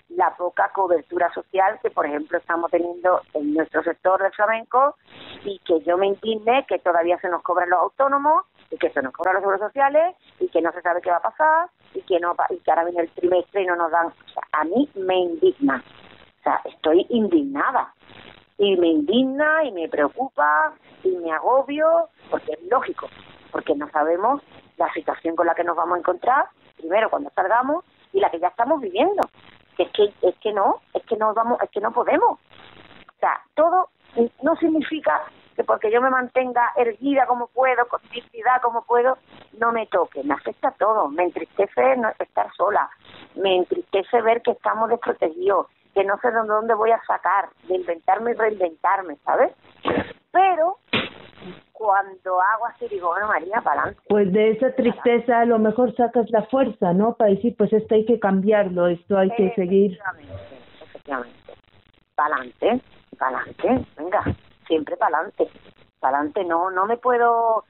la poca cobertura social que, por ejemplo, estamos teniendo en nuestro sector del flamenco y que yo me indigne que todavía se nos cobran los autónomos y que se nos cobran los seguros sociales y que no se sabe qué va a pasar y que no y que ahora viene el trimestre y no nos dan. O sea, a mí me indigna. O sea, estoy indignada y me indigna y me preocupa y me agobio porque es lógico, porque no sabemos la situación con la que nos vamos a encontrar, primero cuando salgamos y la que ya estamos viviendo. Es que es que no, es que no vamos, es que no podemos. O sea, todo no significa que porque yo me mantenga erguida como puedo, con dignidad como puedo, no me toque. Me afecta todo. Me entristece no estar sola. Me entristece ver que estamos desprotegidos, que no sé de dónde voy a sacar, de inventarme y reinventarme, ¿sabes? Pero cuando hago así digo, bueno, María, para adelante. Pues de esa tristeza a lo mejor sacas la fuerza, ¿no? Para decir, pues esto hay que cambiarlo, esto hay que seguir. Efectivamente, efectivamente. Para adelante, para adelante, venga, siempre para adelante. Para adelante, no, no me puedo,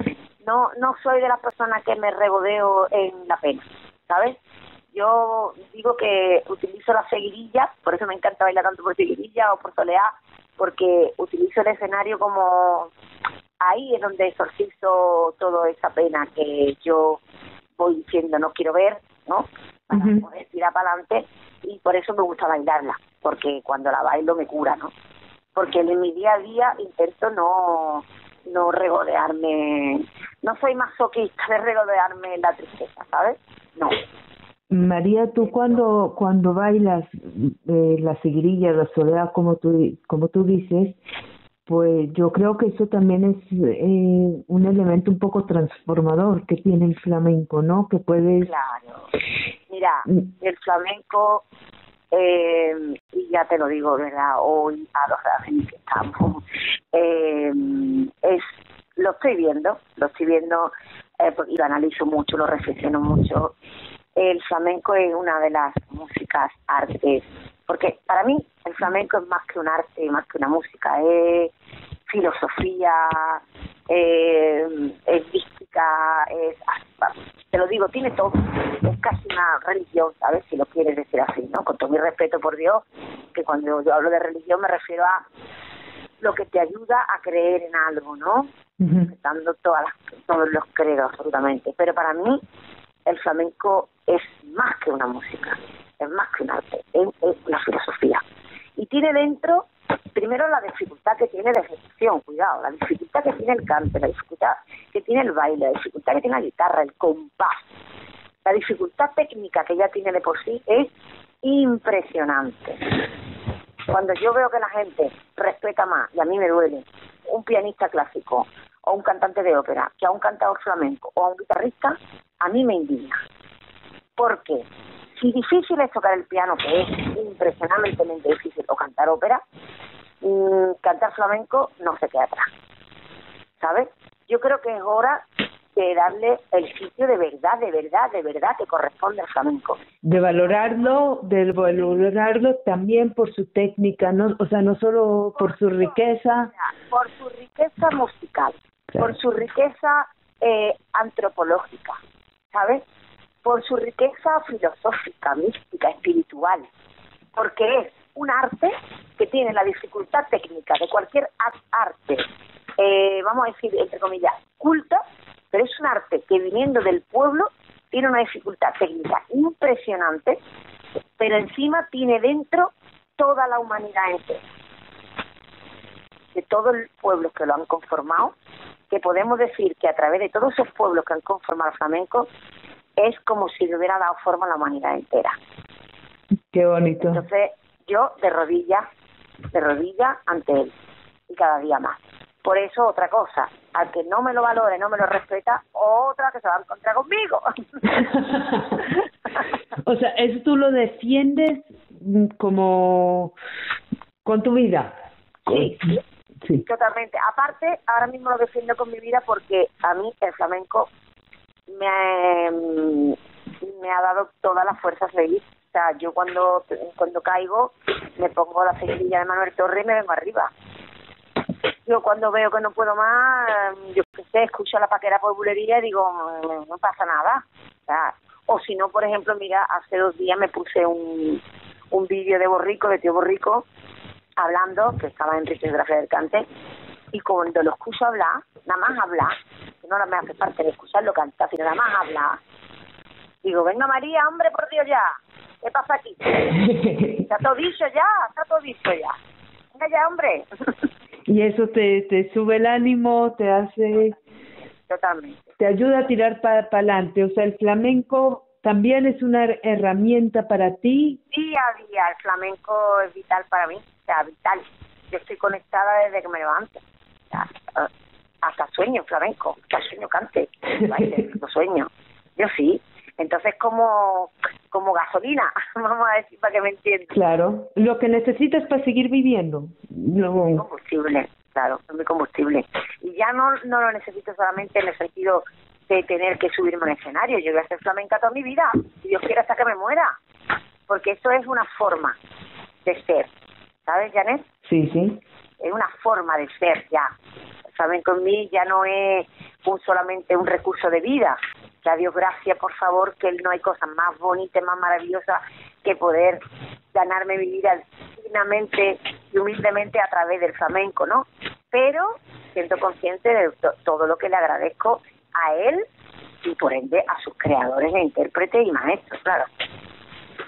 no, no soy de las personas que me regodeo en la pena, ¿sabes? yo digo que utilizo la seguirilla, por eso me encanta bailar tanto por seguirilla o por soleá, porque utilizo el escenario como ahí es donde exorcizo toda esa pena que yo voy diciendo no quiero ver, ¿no? Para poder tirar para adelante y por eso me gusta bailarla, porque cuando la bailo me cura, ¿no? Porque en mi día a día intento no no regodearme, no soy masoquista de regodearme en la tristeza, ¿sabes? No, María, tú cuando cuando bailas eh, la seguirilla, la soledad, como tú como tú dices, pues yo creo que eso también es eh, un elemento un poco transformador que tiene el flamenco, ¿no? Que puedes. Claro. Mira, mm. el flamenco, eh, y ya te lo digo, ¿verdad? Hoy a los años que estamos, eh, es lo estoy viendo, lo estoy viendo eh, y lo analizo mucho, lo reflexiono mucho el flamenco es una de las músicas, artes, porque para mí el flamenco es más que un arte, más que una música, es filosofía, eh, es mística, es, ah, te lo digo, tiene todo, es casi una religión, ¿sabes? Si lo quieres decir así, ¿no? Con todo mi respeto por Dios, que cuando yo hablo de religión me refiero a lo que te ayuda a creer en algo, ¿no? Dando todas todos los credos, absolutamente. Pero para mí, el flamenco es más que una música, es más que un arte, es, una filosofía. Y tiene dentro primero la dificultad que tiene de ejecución, cuidado, la dificultad que tiene el canto, la dificultad que tiene el baile, la dificultad que tiene la guitarra, el compás, la dificultad técnica que ya tiene de por sí es impresionante. Cuando yo veo que la gente respeta más, y a mí me duele, un pianista clásico o un cantante de ópera que a un cantador flamenco o a un guitarrista, a mí me indigna. ¿Por qué? Si difícil es tocar el piano, que es impresionantemente difícil, o cantar ópera, mm, cantar flamenco no se queda atrás. ¿Sabes? Yo creo que es hora de darle el sitio de verdad, de verdad, de verdad que corresponde al flamenco. De valorarlo, de valorarlo también por su técnica, no, o sea, no solo por, su riqueza. Por su riqueza musical, por su riqueza eh, antropológica, ¿sabes? Por su riqueza filosófica, mística, espiritual, porque es un arte que tiene la dificultad técnica de cualquier arte, eh, vamos a decir, entre comillas, culta, pero es un arte que viniendo del pueblo tiene una dificultad técnica impresionante, pero encima tiene dentro toda la humanidad entera, de todos los pueblos que lo han conformado, que podemos decir que a través de todos esos pueblos que han conformado el flamenco, es como si le hubiera dado forma a la humanidad entera. Qué bonito. Entonces, yo de rodillas, de rodillas ante él, y cada día más. Por eso, otra cosa, al que no me lo valore, no me lo respeta, otra que se va a encontrar conmigo. o sea, eso tú lo defiendes como con tu vida. Sí, sí, totalmente. Aparte, ahora mismo lo defiendo con mi vida porque a mí el flamenco me, me ha dado todas las fuerzas feliz. O sea, yo cuando, cuando caigo me pongo la seguidilla de Manuel Torre y me vengo arriba. Yo cuando veo que no puedo más, yo qué escucho la paquera por bulería y digo, no, pasa nada. O, sea, si no, por ejemplo, mira, hace dos días me puse un, un vídeo de Borrico, de tío Borrico, hablando, que estaba en Enrique Grafía del Cante, y cuando lo escucho hablar, nada más hablar, que no me hace parte de escucharlo cantar, sino nada más hablar, digo, venga María, hombre, por Dios ya, ¿qué pasa aquí? Está todo dicho ya, está todo dicho ya. Venga ya, hombre. y eso te, te sube el ánimo, te hace... Totalmente. Te ayuda a tirar para adelante, o sea, el flamenco también es una herramienta para ti. Día a día, el flamenco es vital para mí, o sea, vital. Yo estoy conectada desde que me levanto hasta sueño flamenco, hasta sueño cante, baile, lo sueño. Yo sí. Entonces, como, como gasolina, vamos a decir, para que me entiendan. Claro, lo que necesitas para seguir viviendo. Combustible, claro, es mi combustible. Y ya no, no lo necesito solamente en el sentido de tener que subirme al escenario. Yo voy a hacer flamenca toda mi vida, si Dios quiere hasta que me muera. Porque eso es una forma de ser. ¿Sabes, Janet? Sí, sí. Es una forma de ser ya saben conmigo ya no es un solamente un recurso de vida. Que a Dios gracias, por favor, que no hay cosa más bonita, más maravillosa que poder ganarme mi vida dignamente y humildemente a través del flamenco, ¿no? Pero siento consciente de todo lo que le agradezco a él y por ende a sus creadores e intérpretes y maestros, claro,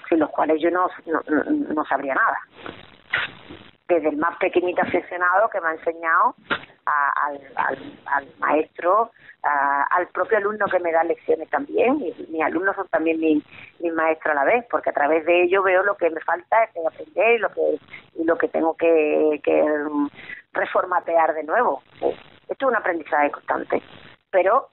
sin los cuales yo no, no, no sabría nada desde el más pequeñito aficionado que me ha enseñado al, al, maestro, al propio alumno que me da lecciones también. Y, mis alumnos son también mis mi maestros a la vez, porque a través de ellos veo lo que me falta de aprender y lo que, y lo que tengo que, que reformatear de nuevo. Esto es un aprendizaje constante. Pero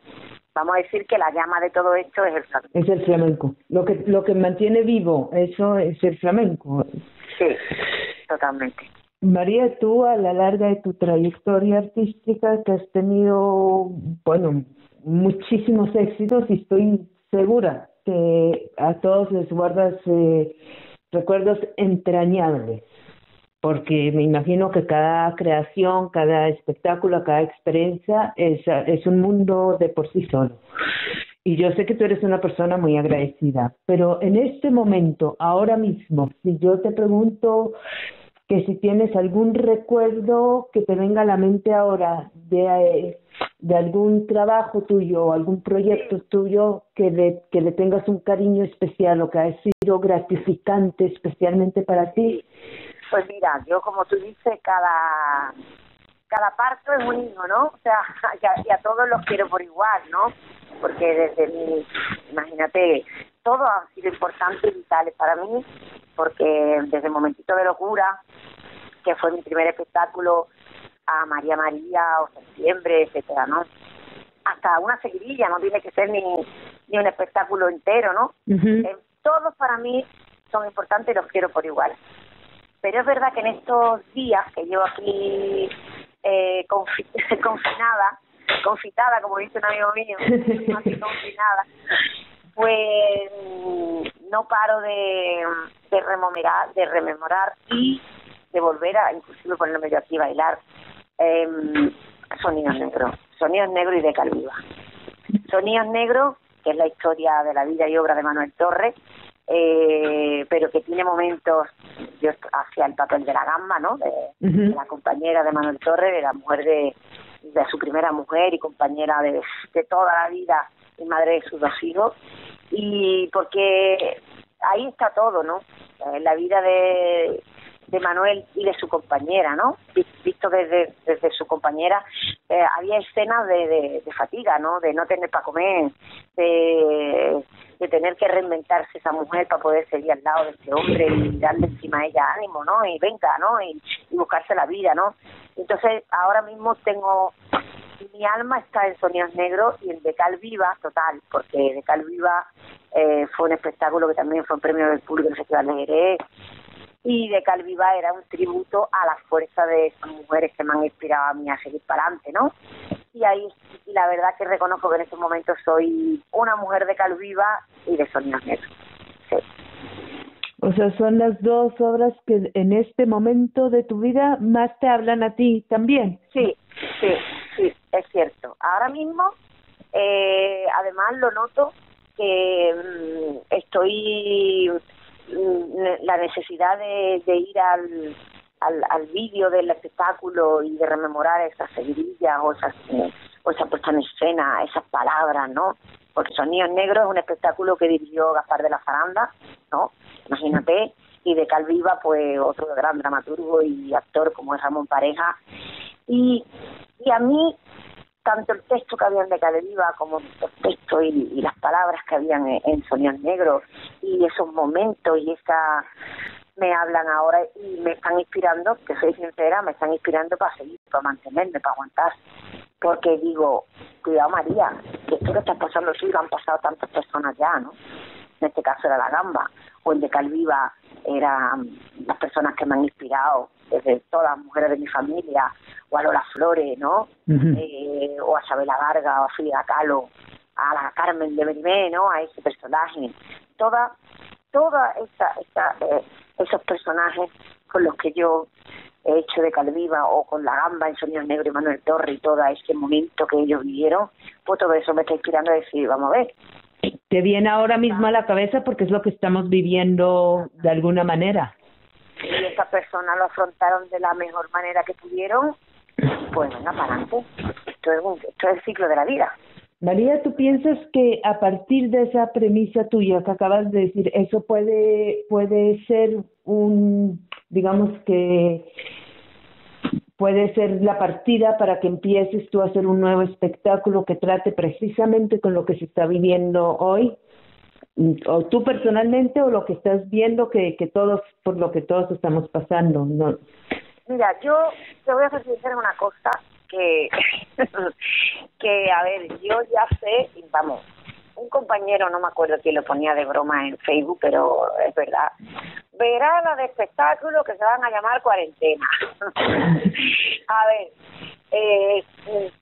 vamos a decir que la llama de todo esto es el flamenco. Es el flamenco. Lo que, lo que mantiene vivo, eso es el flamenco. Sí, totalmente. María, tú a la larga de tu trayectoria artística que has tenido, bueno, muchísimos éxitos y estoy segura que a todos les guardas eh, recuerdos entrañables, porque me imagino que cada creación, cada espectáculo, cada experiencia es, es un mundo de por sí solo. Y yo sé que tú eres una persona muy agradecida, pero en este momento, ahora mismo, si yo te pregunto que si tienes algún recuerdo que te venga a la mente ahora de, de algún trabajo tuyo o algún proyecto tuyo que le, que le tengas un cariño especial o que ha sido gratificante especialmente para ti. Pues mira, yo como tú dices, cada cada parto es un hijo, ¿no? O sea, y a, todos los quiero por igual, ¿no? Porque desde mi, imagínate, todo ha sido importante y vital para mí, porque desde el momentito de locura, que fue mi primer espectáculo, a María María o septiembre, etcétera, ¿no? Hasta una seguidilla, no tiene que ser ni, ni un espectáculo entero, ¿no? Eh, todos para mí son importantes y los quiero por igual. Pero es verdad que en estos días que llevo aquí eh, confinada, confitada, como dice un amigo mío, confinada, pues no paro de, de rememorar, de rememorar y de volver a, inclusive ponerme yo aquí a bailar, eh, Sonidos Negros, Sonidos Negros y de Calviva. Sonidos Negros, que es la historia de la vida y obra de Manuel Torres, eh, pero que tiene momentos, yo hacía el papel de la gamba, ¿no? De, la compañera de Manuel Torres, de la mujer de, de su primera mujer y compañera de, de toda la vida y madre de sus dos hijos. Y porque ahí está todo, ¿no? En la vida de, de Manuel y de su compañera, ¿no? Visto desde, desde su compañera, eh, había escenas de, de, fatiga, ¿no? De no tener para comer, de, de tener que reinventarse esa mujer para poder seguir al lado de ese hombre y darle encima a ella ánimo, ¿no? Y venga, ¿no? Y, buscarse la vida, ¿no? Entonces, ahora mismo tengo mi alma está en Sonidos Negros y en Decal Viva, total, porque Decal Viva eh, fue un espectáculo que también fue un premio del público del Festival de Jerez y de Calviva era un tributo a la fuerza de esas mujeres que me han inspirado a mí a seguir para adelante, ¿no? Y ahí, la verdad que reconozco que en estos momentos soy una mujer de Calviva y de Sonia Negros. Sí. O sea, son las dos obras que en este momento de tu vida más te hablan a ti también. Sí, sí, sí, es cierto. Ahora mismo, eh, además lo noto que mm, estoy Mm, la necesidad de, ir al, al, al vídeo del espectáculo y de rememorar esas seguidillas o esas o esa puesta en escena, esas palabras, ¿no? Porque Sonidos Negros es un espectáculo que dirigió Gaspar de la Faranda, ¿no? Imagínate, y de Calviva, pues otro gran dramaturgo y actor como es Ramón Pareja. Y, y a mí tanto el texto que había en Decaderiva como el texto y, las palabras que habían en, en Negros y esos momentos y esa me hablan ahora y me están inspirando, que soy sincera, me están inspirando para seguir, para mantenerme, para aguantar. Porque digo, cuidado María, que esto que está pasando sí lo han pasado tantas personas ya, ¿no? En este caso era la gamba, de Calviva eran las personas que me han inspirado, desde todas las mujeres de mi familia, o a Lola Flores, ¿no? eh, o a Isabela Varga, o a Frida Kahlo, a la Carmen de Merimé, ¿no? A ese personaje. Toda, toda esa, esa eh, esos personajes con los que yo he hecho de Calviva o con la gamba en Sonidos Negros y Manuel Torre y todo ese momento que ellos vivieron, pues todo eso me está inspirando a decir, vamos a ver. Te viene ahora mismo a la cabeza porque es lo que estamos viviendo de alguna manera. Y esas personas lo afrontaron de la mejor manera que pudieron pues venga para adelante. Esto es, esto es el ciclo de la vida. María, ¿tú piensas que a partir de esa premisa tuya que acabas de decir, eso puede, puede ser un, digamos que puede ser la partida para que empieces tú a hacer un nuevo espectáculo que trate precisamente con lo que se está viviendo hoy? o tú personalmente o lo que estás viendo que, que todos por lo que todos estamos pasando no Mira, yo te voy a decir una cosa que, que, a ver, yo ya sé, vamos, un compañero, no me acuerdo quién lo ponía de broma en Facebook, pero es verdad, verá la de espectáculo que se van a llamar cuarentena. a ver, eh,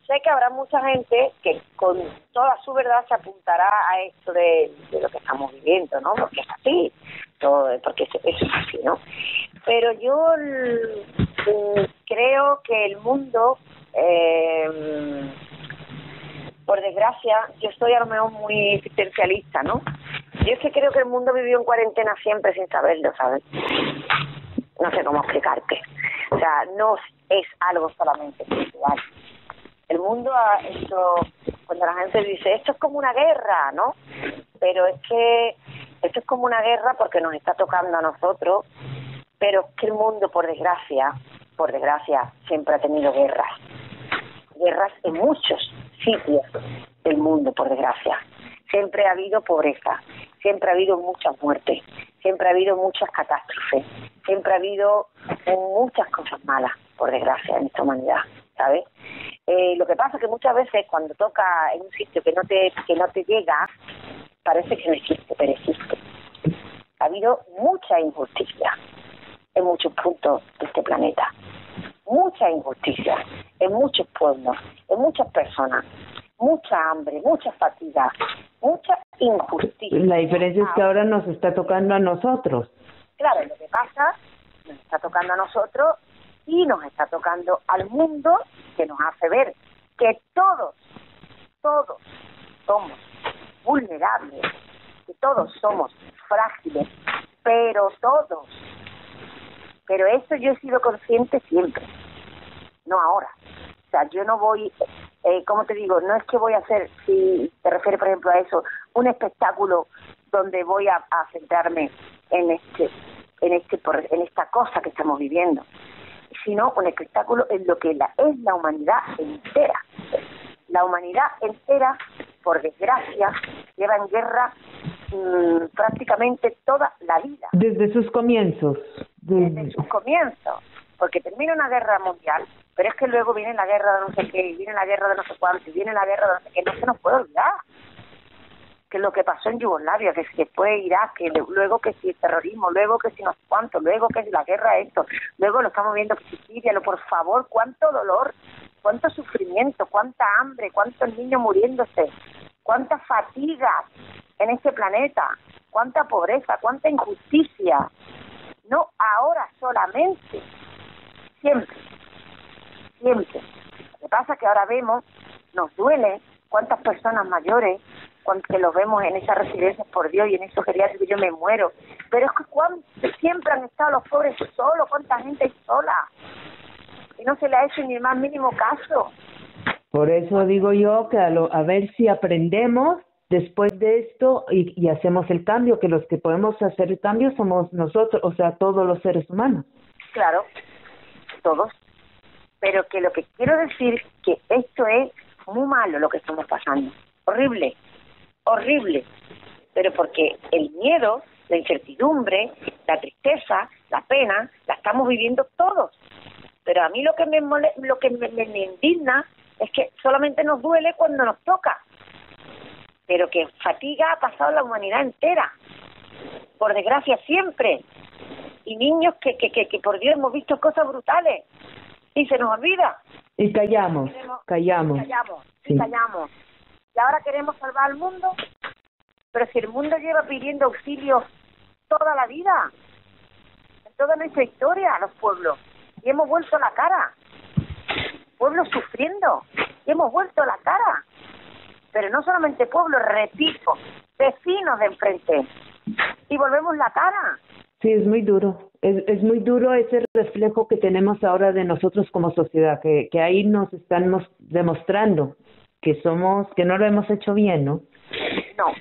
sé que habrá mucha gente que con toda su verdad se apuntará a esto de, de lo que estamos viviendo, ¿no? Porque es así, todo, porque eso es así, ¿no? pero yo mm, creo que el mundo, eh, por desgracia, yo estoy a lo mejor muy existencialista, ¿no? Yo es que creo que el mundo vivió en cuarentena siempre sin saberlo, ¿sabes? No sé cómo explicarte. O sea, no es algo solamente espiritual. El mundo ha hecho, cuando la gente dice, esto es como una guerra, ¿no? Pero es que esto es como una guerra porque nos está tocando a nosotros, pero es que el mundo, por desgracia, por desgracia, siempre ha tenido guerras. Guerras en muchos sitios del mundo, por desgracia. Siempre ha habido pobreza, siempre ha habido muchas muertes, siempre ha habido muchas catástrofes, siempre ha habido muchas cosas malas, por desgracia, en esta humanidad, ¿sabes? Eh, lo que pasa es que muchas veces cuando toca en un sitio que no te que no te llega, parece que no existe, pero existe. Ha habido mucha injusticia en muchos puntos de este planeta, mucha injusticia en muchos pueblos, en muchas personas, mucha hambre, mucha fatiga, mucha injusticia. La diferencia es que ahora nos está tocando a nosotros. Claro, lo que pasa, nos está tocando a nosotros y nos está tocando al mundo que nos hace ver que todos, todos somos vulnerables, que todos somos frágiles, pero todos. Pero eso yo he sido consciente siempre, no ahora. O sea, yo no voy, eh, como te digo, no es que voy a hacer, si te refieres por ejemplo a eso, un espectáculo donde voy a, a centrarme en este, en este, en esta cosa que estamos viviendo sino un espectáculo en lo que la, es la humanidad entera. La humanidad entera, por desgracia, lleva en guerra mm, prácticamente toda la vida. Desde sus comienzos. Desde sus comienzos. Porque termina una guerra mundial, pero es que luego viene la guerra de no sé qué, viene la guerra de no sé cuánto, viene la guerra de no sé qué, no se nos puede olvidar que lo que pasó en Yugoslavia, que si fue Irak, que luego que si el terrorismo, luego que si no sé cuánto, luego que si la guerra esto, luego lo estamos viendo que si Siria, lo, por favor, cuánto dolor, cuánto sufrimiento, cuánta hambre, cuántos niños muriéndose, cuánta fatiga en este planeta, cuánta pobreza, cuánta injusticia. No ahora solamente, siempre, siempre. Lo que pasa es que ahora vemos, nos duele cuántas personas mayores que los vemos en esas residencias, por Dios, y en esos geriátricos, yo me muero. Pero es que siempre han estado los pobres solos, cuánta gente sola. Y no se le ha hecho ni el más mínimo caso. Por eso digo yo que a, a ver si aprendemos después de esto y, y, hacemos el cambio, que los que podemos hacer el cambio somos nosotros, o sea, todos los seres humanos. Claro, todos. Pero que lo que quiero decir que esto es muy malo lo que estamos pasando, horrible horrible, pero porque el miedo, la incertidumbre, la tristeza, la pena, la estamos viviendo todos. Pero a mí lo que me lo que me, indigna es que solamente nos duele cuando nos toca, pero que fatiga ha pasado la humanidad entera, por desgracia siempre, y niños que, que, que, por Dios hemos visto cosas brutales y se nos olvida. Y callamos, callamos. Y callamos, y callamos y ahora queremos salvar al mundo. Pero si el mundo lleva pidiendo auxilio toda la vida, en toda nuestra historia, los pueblos, y hemos vuelto la cara, pueblos sufriendo, y hemos vuelto la cara. Pero no solamente pueblos, repito, vecinos de enfrente, y volvemos la cara. Sí, es muy duro. Es, es muy duro ese reflejo que tenemos ahora de nosotros como sociedad, que, que ahí nos están demostrando que somos, que no lo hemos hecho bien, ¿no? No.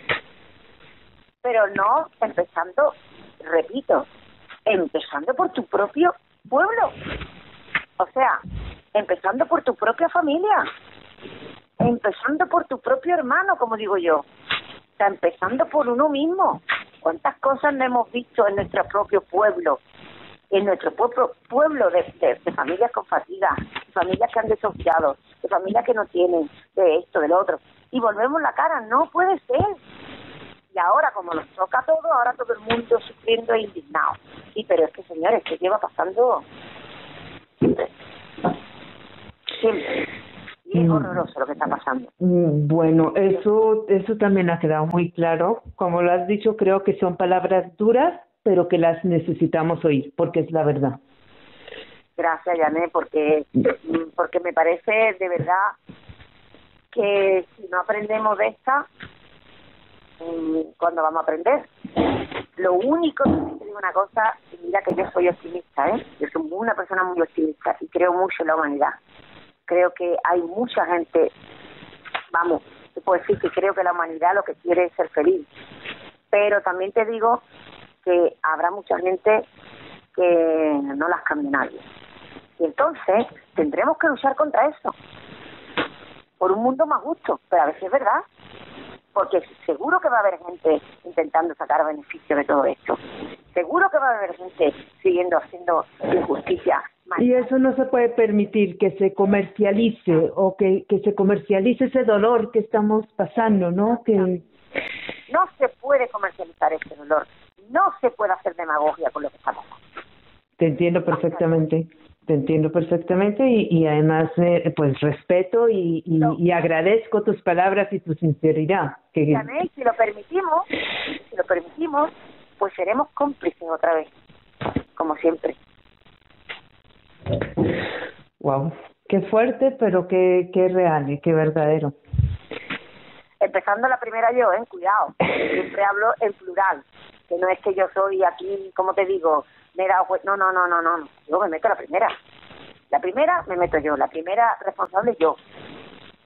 Pero no empezando, repito, empezando por tu propio pueblo. O sea, empezando por tu propia familia. Empezando por tu propio hermano, como digo yo. O empezando por uno mismo. ¿Cuántas cosas no hemos visto en nuestro propio pueblo? en nuestro pueblo, pueblo de, de, familias con fatiga, familias que han desahuciado, de familias que no tienen, de esto, del otro. Y volvemos la cara, no puede ser. Y ahora, como nos toca todo, ahora todo el mundo sufriendo e indignado. Sí, pero es que, señores, que lleva pasando siempre. Siempre. Es mm. horroroso lo que está pasando. Mm, bueno, eso, eso también ha quedado muy claro. Como lo has dicho, creo que son palabras duras, pero que las necesitamos oír, porque es la verdad. Gracias, Janet, porque, porque me parece de verdad que si no aprendemos de esta, mm, ¿cuándo vamos a aprender? Lo único, que digo una cosa, mira que yo soy optimista, ¿eh? Yo soy una persona muy optimista y creo mucho en la humanidad. Creo que hay mucha gente, vamos, te puedo decir que creo que la humanidad lo que quiere es ser feliz. Pero también te digo que habrá mucha gente que no las cambie nadie. Y entonces tendremos que luchar contra eso. Por un mundo más justo, pero a veces es verdad. Porque seguro que va a haber gente intentando sacar beneficio de todo esto. Seguro que va a haber gente siguiendo haciendo injusticia. Y eso no se puede permitir que se comercialice o que, que se comercialice ese dolor que estamos pasando, ¿no? Que no se puede comercializar ese dolor. No se puede hacer demagogia con lo que estamos. Te entiendo perfectamente te entiendo perfectamente y, y además eh, pues respeto y, y, agradezco tus palabras y tu sinceridad. Que... si lo permitimos, si lo permitimos, pues seremos cómplices otra vez, como siempre. Wow, qué fuerte, pero qué, qué real y qué verdadero. Empezando la primera yo, ¿eh? Cuidado, siempre hablo en plural, que no es que yo soy aquí, como te digo, me he dado no, no, no, no, no, yo me meto la primera. La primera me meto yo, la primera responsable yo.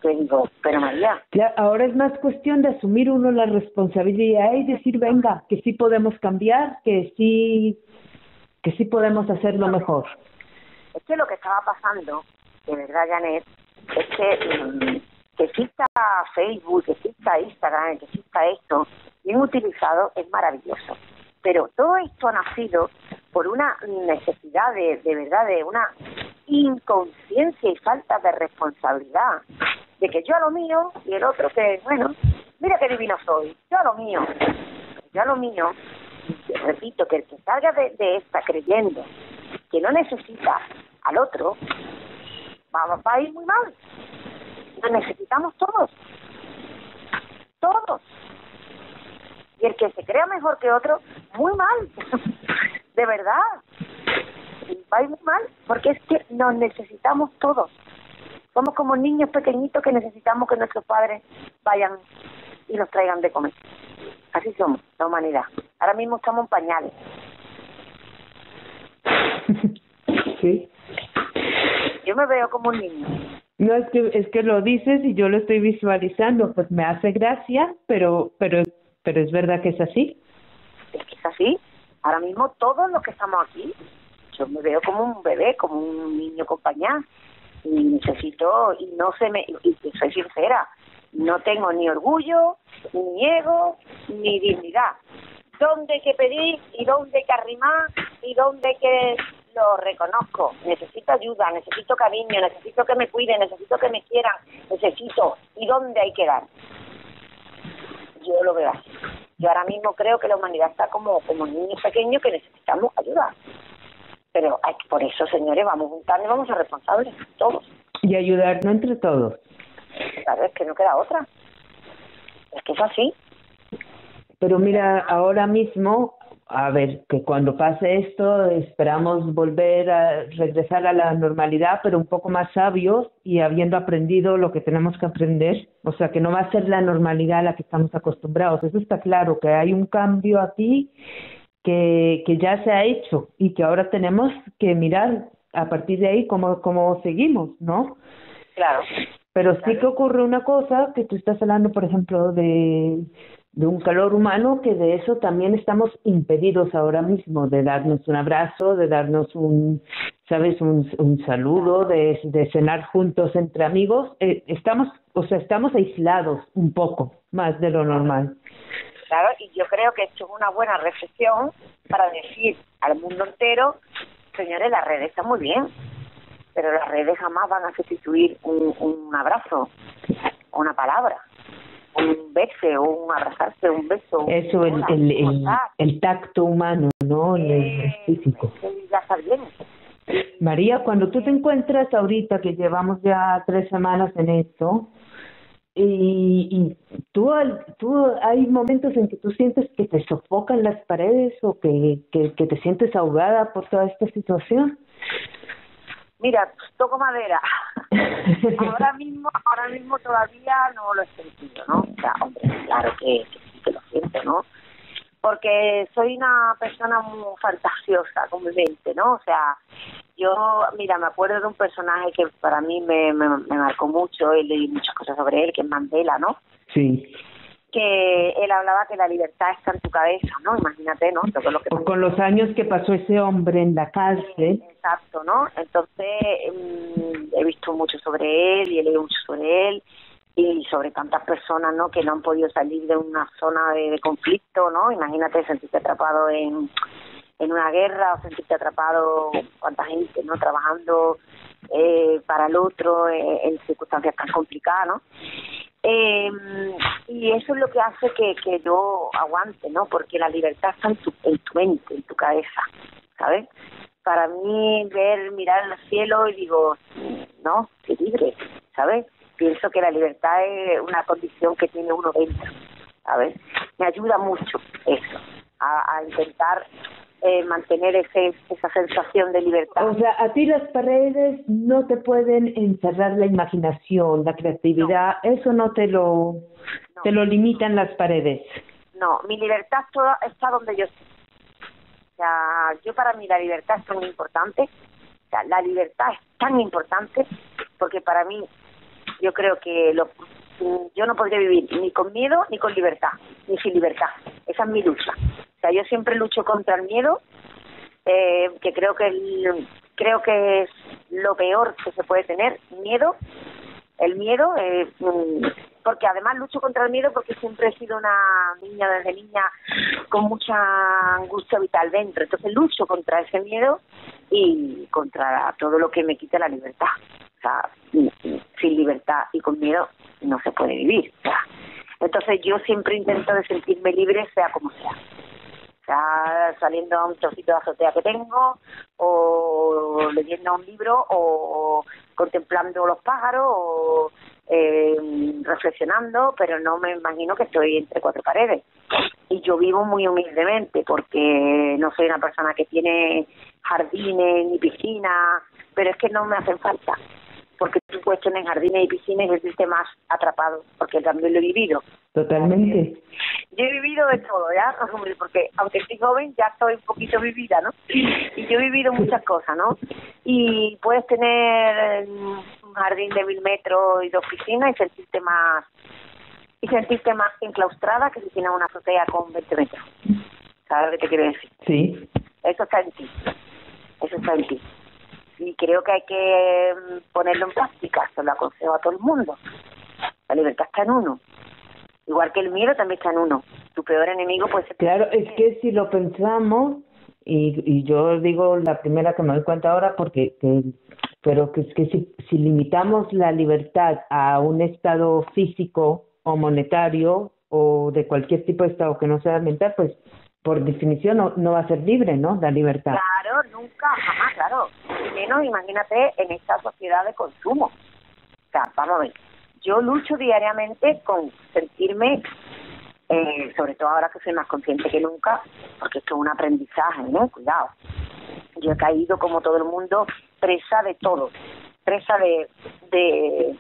Que digo, pero María. Ya, ahora es más cuestión de asumir uno la responsabilidad y decir, venga, que sí podemos cambiar, que sí, que sí podemos hacerlo mejor. Es que lo que estaba pasando, de verdad, Janet, es que, mm, que exista Facebook, que exista Instagram, que exista esto, bien utilizado, es maravilloso. Pero todo esto ha nacido por una necesidad de, de verdad, de una inconsciencia y falta de responsabilidad. De que yo a lo mío y el otro que, bueno, mira qué divino soy, yo a lo mío, yo a lo mío, repito, que el que salga de, de esta creyendo que no necesita al otro, va, va a ir muy mal. Lo necesitamos todos. Todos. Y el que se crea mejor que otro, muy mal. de verdad. Va muy mal, porque es que nos necesitamos todos. Somos como niños pequeñitos que necesitamos que nuestros padres vayan y nos traigan de comer. Así somos, la humanidad. Ahora mismo estamos en pañales. Sí. Yo me veo como un niño. No, es que, es que lo dices y yo lo estoy visualizando, pues me hace gracia, pero, pero, pero es verdad que es así. Es que es así. Ahora mismo todos los que estamos aquí, yo me veo como un bebé, como un niño compañía y necesito, y no se me, y soy sincera, no tengo ni orgullo, ni ego, ni dignidad. ¿Dónde hay que pedir y dónde hay que arrimar y dónde hay que lo reconozco? Necesito ayuda, necesito cariño, necesito que me cuiden, necesito que me quieran, necesito. ¿Y dónde hay que dar? Yo lo veo así. Yo ahora mismo creo que la humanidad está como, como niños pequeños que necesitamos ayuda. Pero hay, por eso, señores, vamos juntando y vamos a responsables, todos. Y ayudarnos entre todos. Claro, es que no queda otra. Es que es así. Pero mira, ahora mismo a ver, que cuando pase esto esperamos volver a regresar a la normalidad, pero un poco más sabios y habiendo aprendido lo que tenemos que aprender. O sea, que no va a ser la normalidad a la que estamos acostumbrados. Eso está claro, que hay un cambio aquí que, que ya se ha hecho y que ahora tenemos que mirar a partir de ahí cómo, cómo seguimos, ¿no? Claro. Pero sí que ocurre una cosa que tú estás hablando, por ejemplo, de de un calor humano que de eso también estamos impedidos ahora mismo, de darnos un abrazo, de darnos un, sabes, un, un saludo, de, de cenar juntos entre amigos. Eh, estamos, o sea, estamos aislados un poco más de lo normal. Claro, y yo creo que esto es una buena reflexión para decir al mundo entero, señores, las redes están muy bien, pero las redes jamás van a sustituir un, un abrazo, una palabra un beso, un abrazarse, un beso. Eso, el, el, el, tacto humano, ¿no? el físico. Está bien. María, cuando tú te encuentras ahorita que llevamos ya tres semanas en esto, y, y ¿Tú, tú hay momentos en que tú sientes que te sofocan las paredes o que, que, que te sientes ahogada por toda esta situación? Mira, toco madera. ahora mismo, ahora mismo todavía no lo he sentido, ¿no? O sea, hombre, claro que, sí que lo siento, ¿no? Porque soy una persona muy fantasiosa con mi mente, ¿no? O sea, yo, mira, me acuerdo de un personaje que para mí me, me, me marcó mucho y leí muchas cosas sobre él, que es Mandela, ¿no? Sí que él hablaba que la libertad está en tu cabeza, ¿no? Imagínate, ¿no? Todo lo que con los años que pasó ese hombre en la cárcel. Exacto, ¿no? Entonces em, he visto mucho sobre él y he leído mucho sobre él y sobre tantas personas, ¿no? Que no han podido salir de una zona de, conflicto, ¿no? Imagínate sentirte atrapado en, en una guerra o sentirte atrapado, cuánta gente, ¿no? Trabajando eh, para el otro eh, en circunstancias tan complicadas, ¿no? Eh, y eso es lo que hace que, que yo aguante, ¿no? Porque la libertad está en tu, en tu mente, en tu cabeza, ¿sabes? Para mí, ver, mirar al cielo y digo, no, qué libre, ¿sabes? Pienso que la libertad es una condición que tiene uno dentro, ¿sabes? Me ayuda mucho eso, a, a intentar eh, mantener ese, esa sensación de libertad. O sea, a ti las paredes no te pueden encerrar la imaginación, la creatividad, eso no te lo te lo limitan las paredes. No, mi libertad toda está donde yo estoy. O sea, yo para mí la libertad es tan importante, o sea, la libertad es tan importante porque para mí yo creo que lo, yo no podría vivir ni con miedo ni con libertad, ni sin libertad. Esa es mi lucha. O sea, yo siempre lucho contra el miedo, eh, que creo que creo que es lo peor que se puede tener, miedo. El miedo, eh, mm, porque además lucho contra el miedo porque siempre he sido una niña desde niña con mucha angustia vital dentro. Entonces lucho contra ese miedo y contra todo lo que me quita la libertad. O sea, sin libertad y con miedo no se puede vivir. entonces yo siempre intento de sentirme libre sea como sea saliendo a un trocito de azotea que tengo, o leyendo un libro, o contemplando los pájaros, o eh, reflexionando, pero no me imagino que estoy entre cuatro paredes. Y yo vivo muy humildemente, porque no soy una persona que tiene jardines ni piscina, pero es que no me hacen falta porque tú puedes tener jardines y piscinas y sentirte más atrapado, porque también lo he vivido. Totalmente. Yo he vivido de todo, ¿ya? Porque aunque estoy joven, ya estoy un poquito vivida, ¿no? Y yo he vivido muchas cosas, ¿no? Y puedes tener un jardín de mil metros y dos piscinas y sentirte más y sentirte más enclaustrada que si tienes una azotea con 20 metros. ¿Sabes lo que te quiero decir? Sí. Eso está en ti. Eso está en ti y creo que hay que mm, ponerlo en práctica, se lo aconsejo a todo el mundo. La libertad está en uno, igual que el miedo también está en uno. Tu peor enemigo puede ser... Claro, es que si lo pensamos, y, y yo digo la primera que me doy cuenta ahora porque que, pero que es que si, si limitamos la libertad a un estado físico o monetario o de cualquier tipo de estado que no sea mental, pues por definición no, no va a ser libre, ¿no? La libertad. Claro, nunca, jamás, claro. Y menos, imagínate, en esta sociedad de consumo. O sea, vamos a ver, yo lucho diariamente con sentirme, eh, sobre todo ahora que soy más consciente que nunca, porque esto es un aprendizaje, ¿no? Cuidado. Yo he caído, como todo el mundo, presa de todo. Presa de, de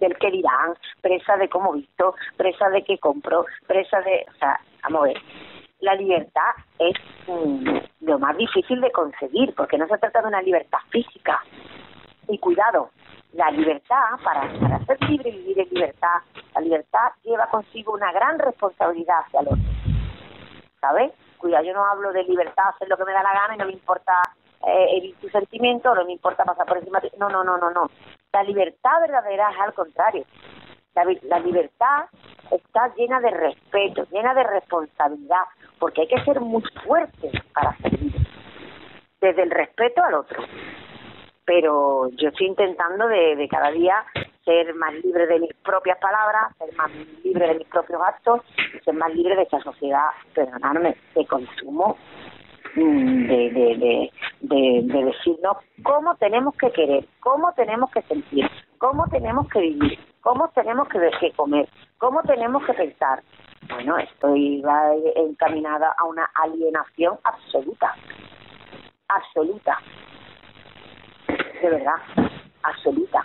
del que dirán, presa de cómo visto, presa de qué compro, presa de... O sea, vamos a ver, la libertad es mm, lo más difícil de conseguir, porque no se trata de una libertad física. Y cuidado, la libertad, para, para ser libre y vivir en libertad, la libertad lleva consigo una gran responsabilidad hacia el otro. ¿Sabes? Cuidado, yo no hablo de libertad, hacer lo que me da la gana y no me importa eh, tu sentimiento, no me importa pasar por encima. De... No, no, no, no, no. La libertad verdadera es al contrario. La, libertad está llena de respeto, llena de responsabilidad, porque hay que ser muy fuerte para servir, desde el respeto al otro. Pero yo estoy intentando de, de cada día ser más libre de mis propias palabras, ser más libre de mis propios actos, ser más libre de esta sociedad, perdonarme, de consumo, mm, de, de, de, de, de decirnos cómo tenemos que querer, cómo tenemos que sentir, cómo tenemos que vivir, cómo tenemos que comer, cómo tenemos que pensar. Bueno, estoy encaminada a una alienación absoluta, absoluta, de verdad, absoluta.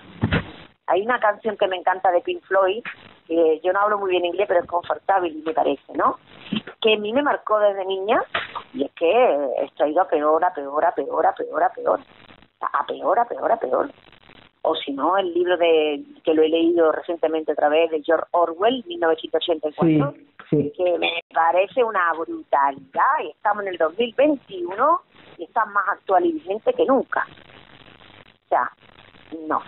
Hay una canción que me encanta de Pink Floyd, que yo no hablo muy bien inglés, pero es confortable me parece, ¿no? Que a mí me marcó desde niña y es que esto ha ido a peor, a peor, a peor, a peor, a peor. A peor, a peor, a peor. O si no, el libro de que lo he leído recientemente otra vez de George Orwell, 1984, que me parece una brutalidad y estamos en el 2021 y está más actual y vigente que nunca. Sea, no,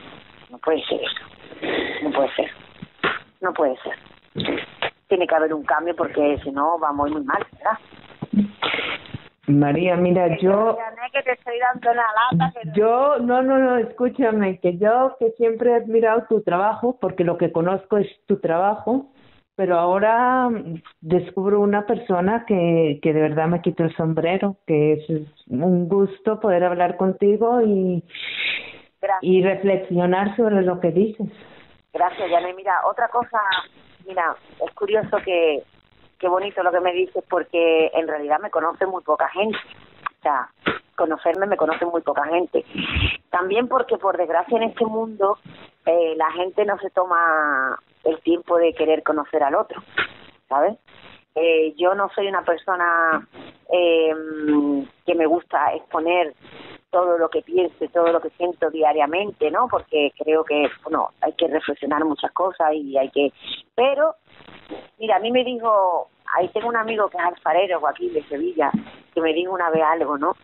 no puede ser eso. No puede ser. No puede ser. Tiene que haber un cambio porque si no vamos muy mal, ¿verdad? María, mira, yo... Que te estoy dando la lata, Yo, no, no, no, escúchame, que yo que siempre he admirado tu trabajo, porque lo que conozco es tu trabajo, pero ahora descubro una persona que, que de verdad me quito el sombrero, que es un gusto poder hablar contigo y, y reflexionar sobre lo que dices. Gracias, Janet. Mira, otra cosa, mira, es curioso que qué bonito lo que me dices porque en realidad me conoce muy poca gente. O sea, conocerme me conoce muy poca gente. También porque por desgracia en este mundo eh, la gente no se toma el tiempo de querer conocer al otro, ¿sabes? Eh, yo no soy una persona eh, que me gusta exponer todo lo que piense, todo lo que siento diariamente, ¿no? Porque creo que, bueno, hay que reflexionar muchas cosas y hay que... Pero, mira, a mí me dijo, ahí tengo un amigo que es alfarero, Joaquín de Sevilla, que me dijo una vez algo, ¿no?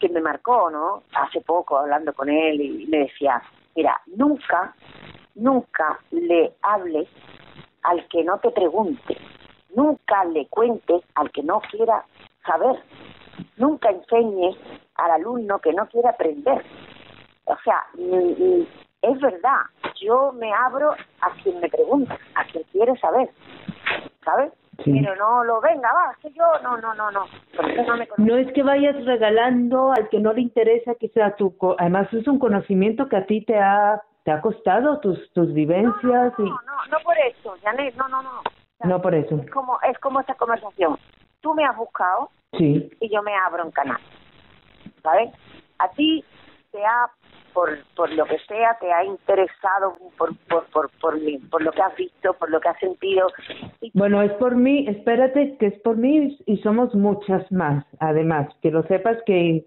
Que me marcó, ¿no? Hace poco, hablando con él, y me decía, mira, nunca, nunca le hables al que no te pregunte, nunca le cuentes al que no quiera saber, nunca enseñes al alumno que no quiere aprender. O sea, es verdad, yo me abro a quien me pregunta, a quien quiere saber, ¿sabes? Pero no lo venga, va, que yo, no, no, no, no. No, es que vayas regalando al que no le interesa que sea tu, además es un conocimiento que a ti te ha, te ha costado tus, tus vivencias. No, no, no, no, por eso, Janet, no, no, no. no por eso. Es como, es como esta conversación. Tú me has buscado sí. y yo me abro un canal. ¿sabes? A ti te ha, por, por lo que sea, te ha interesado por, por, por, por, por lo que has visto, por lo que has sentido. Bueno, es por mí, espérate, que es por mí y somos muchas más, además, que lo sepas que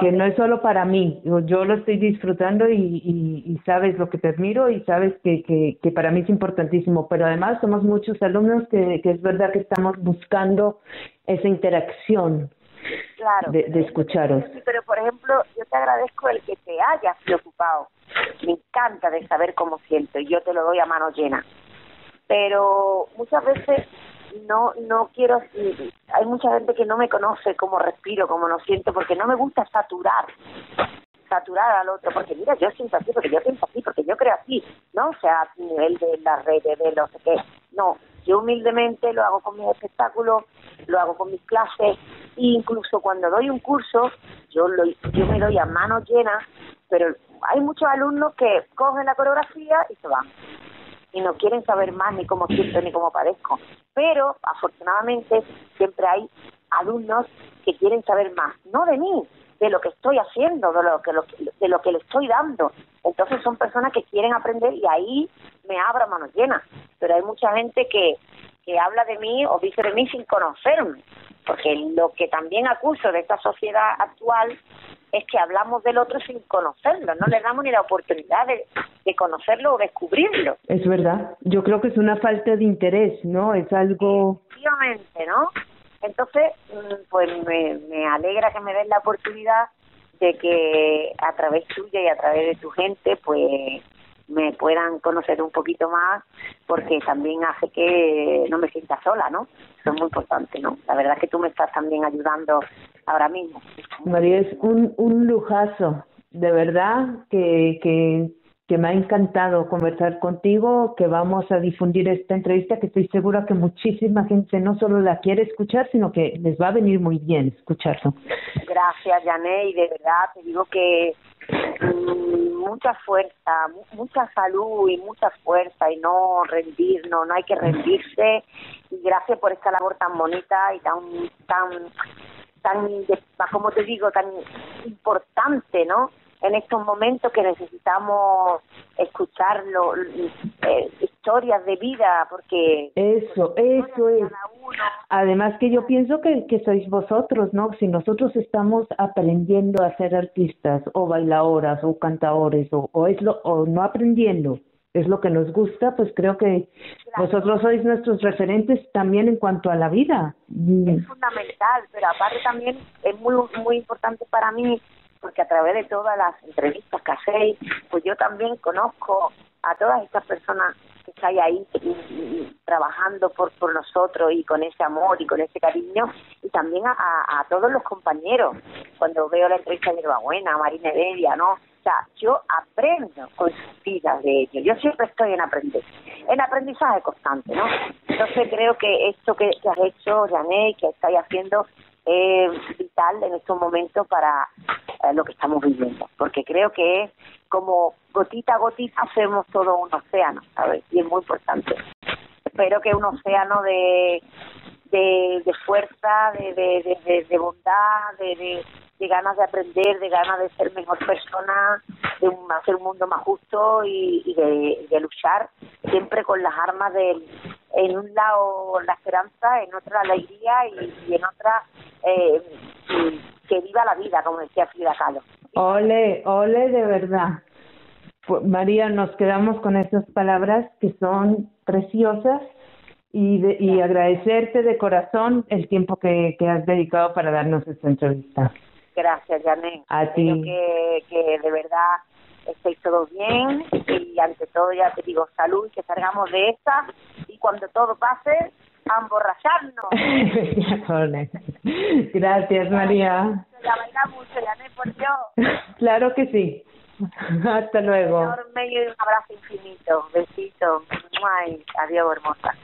que no es solo para mí, yo lo estoy disfrutando y, y, y sabes lo que te admiro y sabes que, que, que, para mí es importantísimo, pero además somos muchos alumnos que, que es verdad que estamos buscando esa interacción claro, de, de escucharos. pero por ejemplo, yo te agradezco el que te hayas preocupado. Me encanta de saber cómo siento y yo te lo doy a mano llena. Pero muchas veces no no quiero hay mucha gente que no me conoce cómo respiro, cómo no siento porque no me gusta saturar saturar al otro, porque mira, yo siento así, porque yo pienso así, porque yo creo así, ¿no? O sea, a nivel de las redes, de lo que No, yo humildemente lo hago con mis espectáculos, lo hago con mis clases, e incluso cuando doy un curso, yo, lo, yo me doy a mano llena, pero hay muchos alumnos que cogen la coreografía y se van. Y no quieren saber más ni cómo siento ni cómo parezco. Pero, afortunadamente, siempre hay alumnos que quieren saber más, no de mí, de lo que estoy haciendo, de lo que, de lo que le estoy dando. Entonces son personas que quieren aprender y ahí me abro manos llenas. Pero hay mucha gente que, que habla de mí o dice de mí sin conocerme. Porque lo que también acuso de esta sociedad actual es que hablamos del otro sin conocerlo, no le damos ni la oportunidad de, de conocerlo o descubrirlo. Es verdad, yo creo que es una falta de interés, ¿no? Es algo... Efectivamente, ¿no? Entonces, mm, pues me, me alegra que me den la oportunidad de que a través tuya y a través de tu gente, pues me puedan conocer un poquito más, porque también hace que no me sienta sola, ¿no? Eso es muy importante, ¿no? La verdad es que tú me estás también ayudando ahora mismo. María, es un, un lujazo, de verdad, que, que que me ha encantado conversar contigo, que vamos a difundir esta entrevista, que estoy segura que muchísima gente no solo la quiere escuchar, sino que les va a venir muy bien escucharlo. Gracias, Jané, y de verdad te digo que mm, mucha fuerza, mucha salud y mucha fuerza y no rendirnos, no hay que rendirse. Y gracias por esta labor tan bonita y tan, tan, tan, como te digo, tan importante, ¿no? en estos momentos que necesitamos escucharlo, eh, historias de vida, porque... Eso, eso es. Además que yo pienso que, que sois vosotros, ¿no? Si nosotros estamos aprendiendo a ser artistas o bailadoras o cantadores o, o, es lo, o no aprendiendo, es lo que nos gusta, pues creo que vosotros sois nuestros referentes también en cuanto a la vida. Es fundamental, pero aparte también es muy muy importante para mí porque a través de todas las entrevistas que hacéis, pues yo también conozco a todas estas personas que estáis ahí trabajando por, por nosotros y con ese amor y con ese cariño, y también a, a, todos los compañeros. Cuando veo la entrevista de Buena, Marina Heredia, ¿no? Sea, yo aprendo con sus vidas de ellos. Yo siempre estoy en aprender, en aprendizaje constante, ¿no? Entonces creo que esto que, has hecho, Jané, que estáis haciendo, es vital en estos momentos para eh, lo que estamos viviendo, porque creo que es como gotita a gotita hacemos todo un océano, ¿sabes? Y es muy importante. Espero que un océano de, de, de fuerza, de, de, de, bondad, de, de, ganas de aprender, de ganas de ser mejor persona, de hacer un mundo más justo y, y de, de luchar siempre con las armas del en un lado la esperanza, en otra la alegría y, y en otra eh, que viva la vida, como decía Frida Kahlo. Ole, ole de verdad. María, nos quedamos con esas palabras que son preciosas y, de, y agradecerte de corazón el tiempo que, que has dedicado para darnos esta entrevista. Gracias, Janet. A ti. Que, que de verdad estéis todos bien y ante todo ya te digo salud que salgamos de esta y cuando todo pase a emborracharnos. Gracias, María. La baila mucho, ya no por yo. Claro que sí. Hasta luego. Un enorme y un abrazo infinito. Besito. Adiós, hermosa.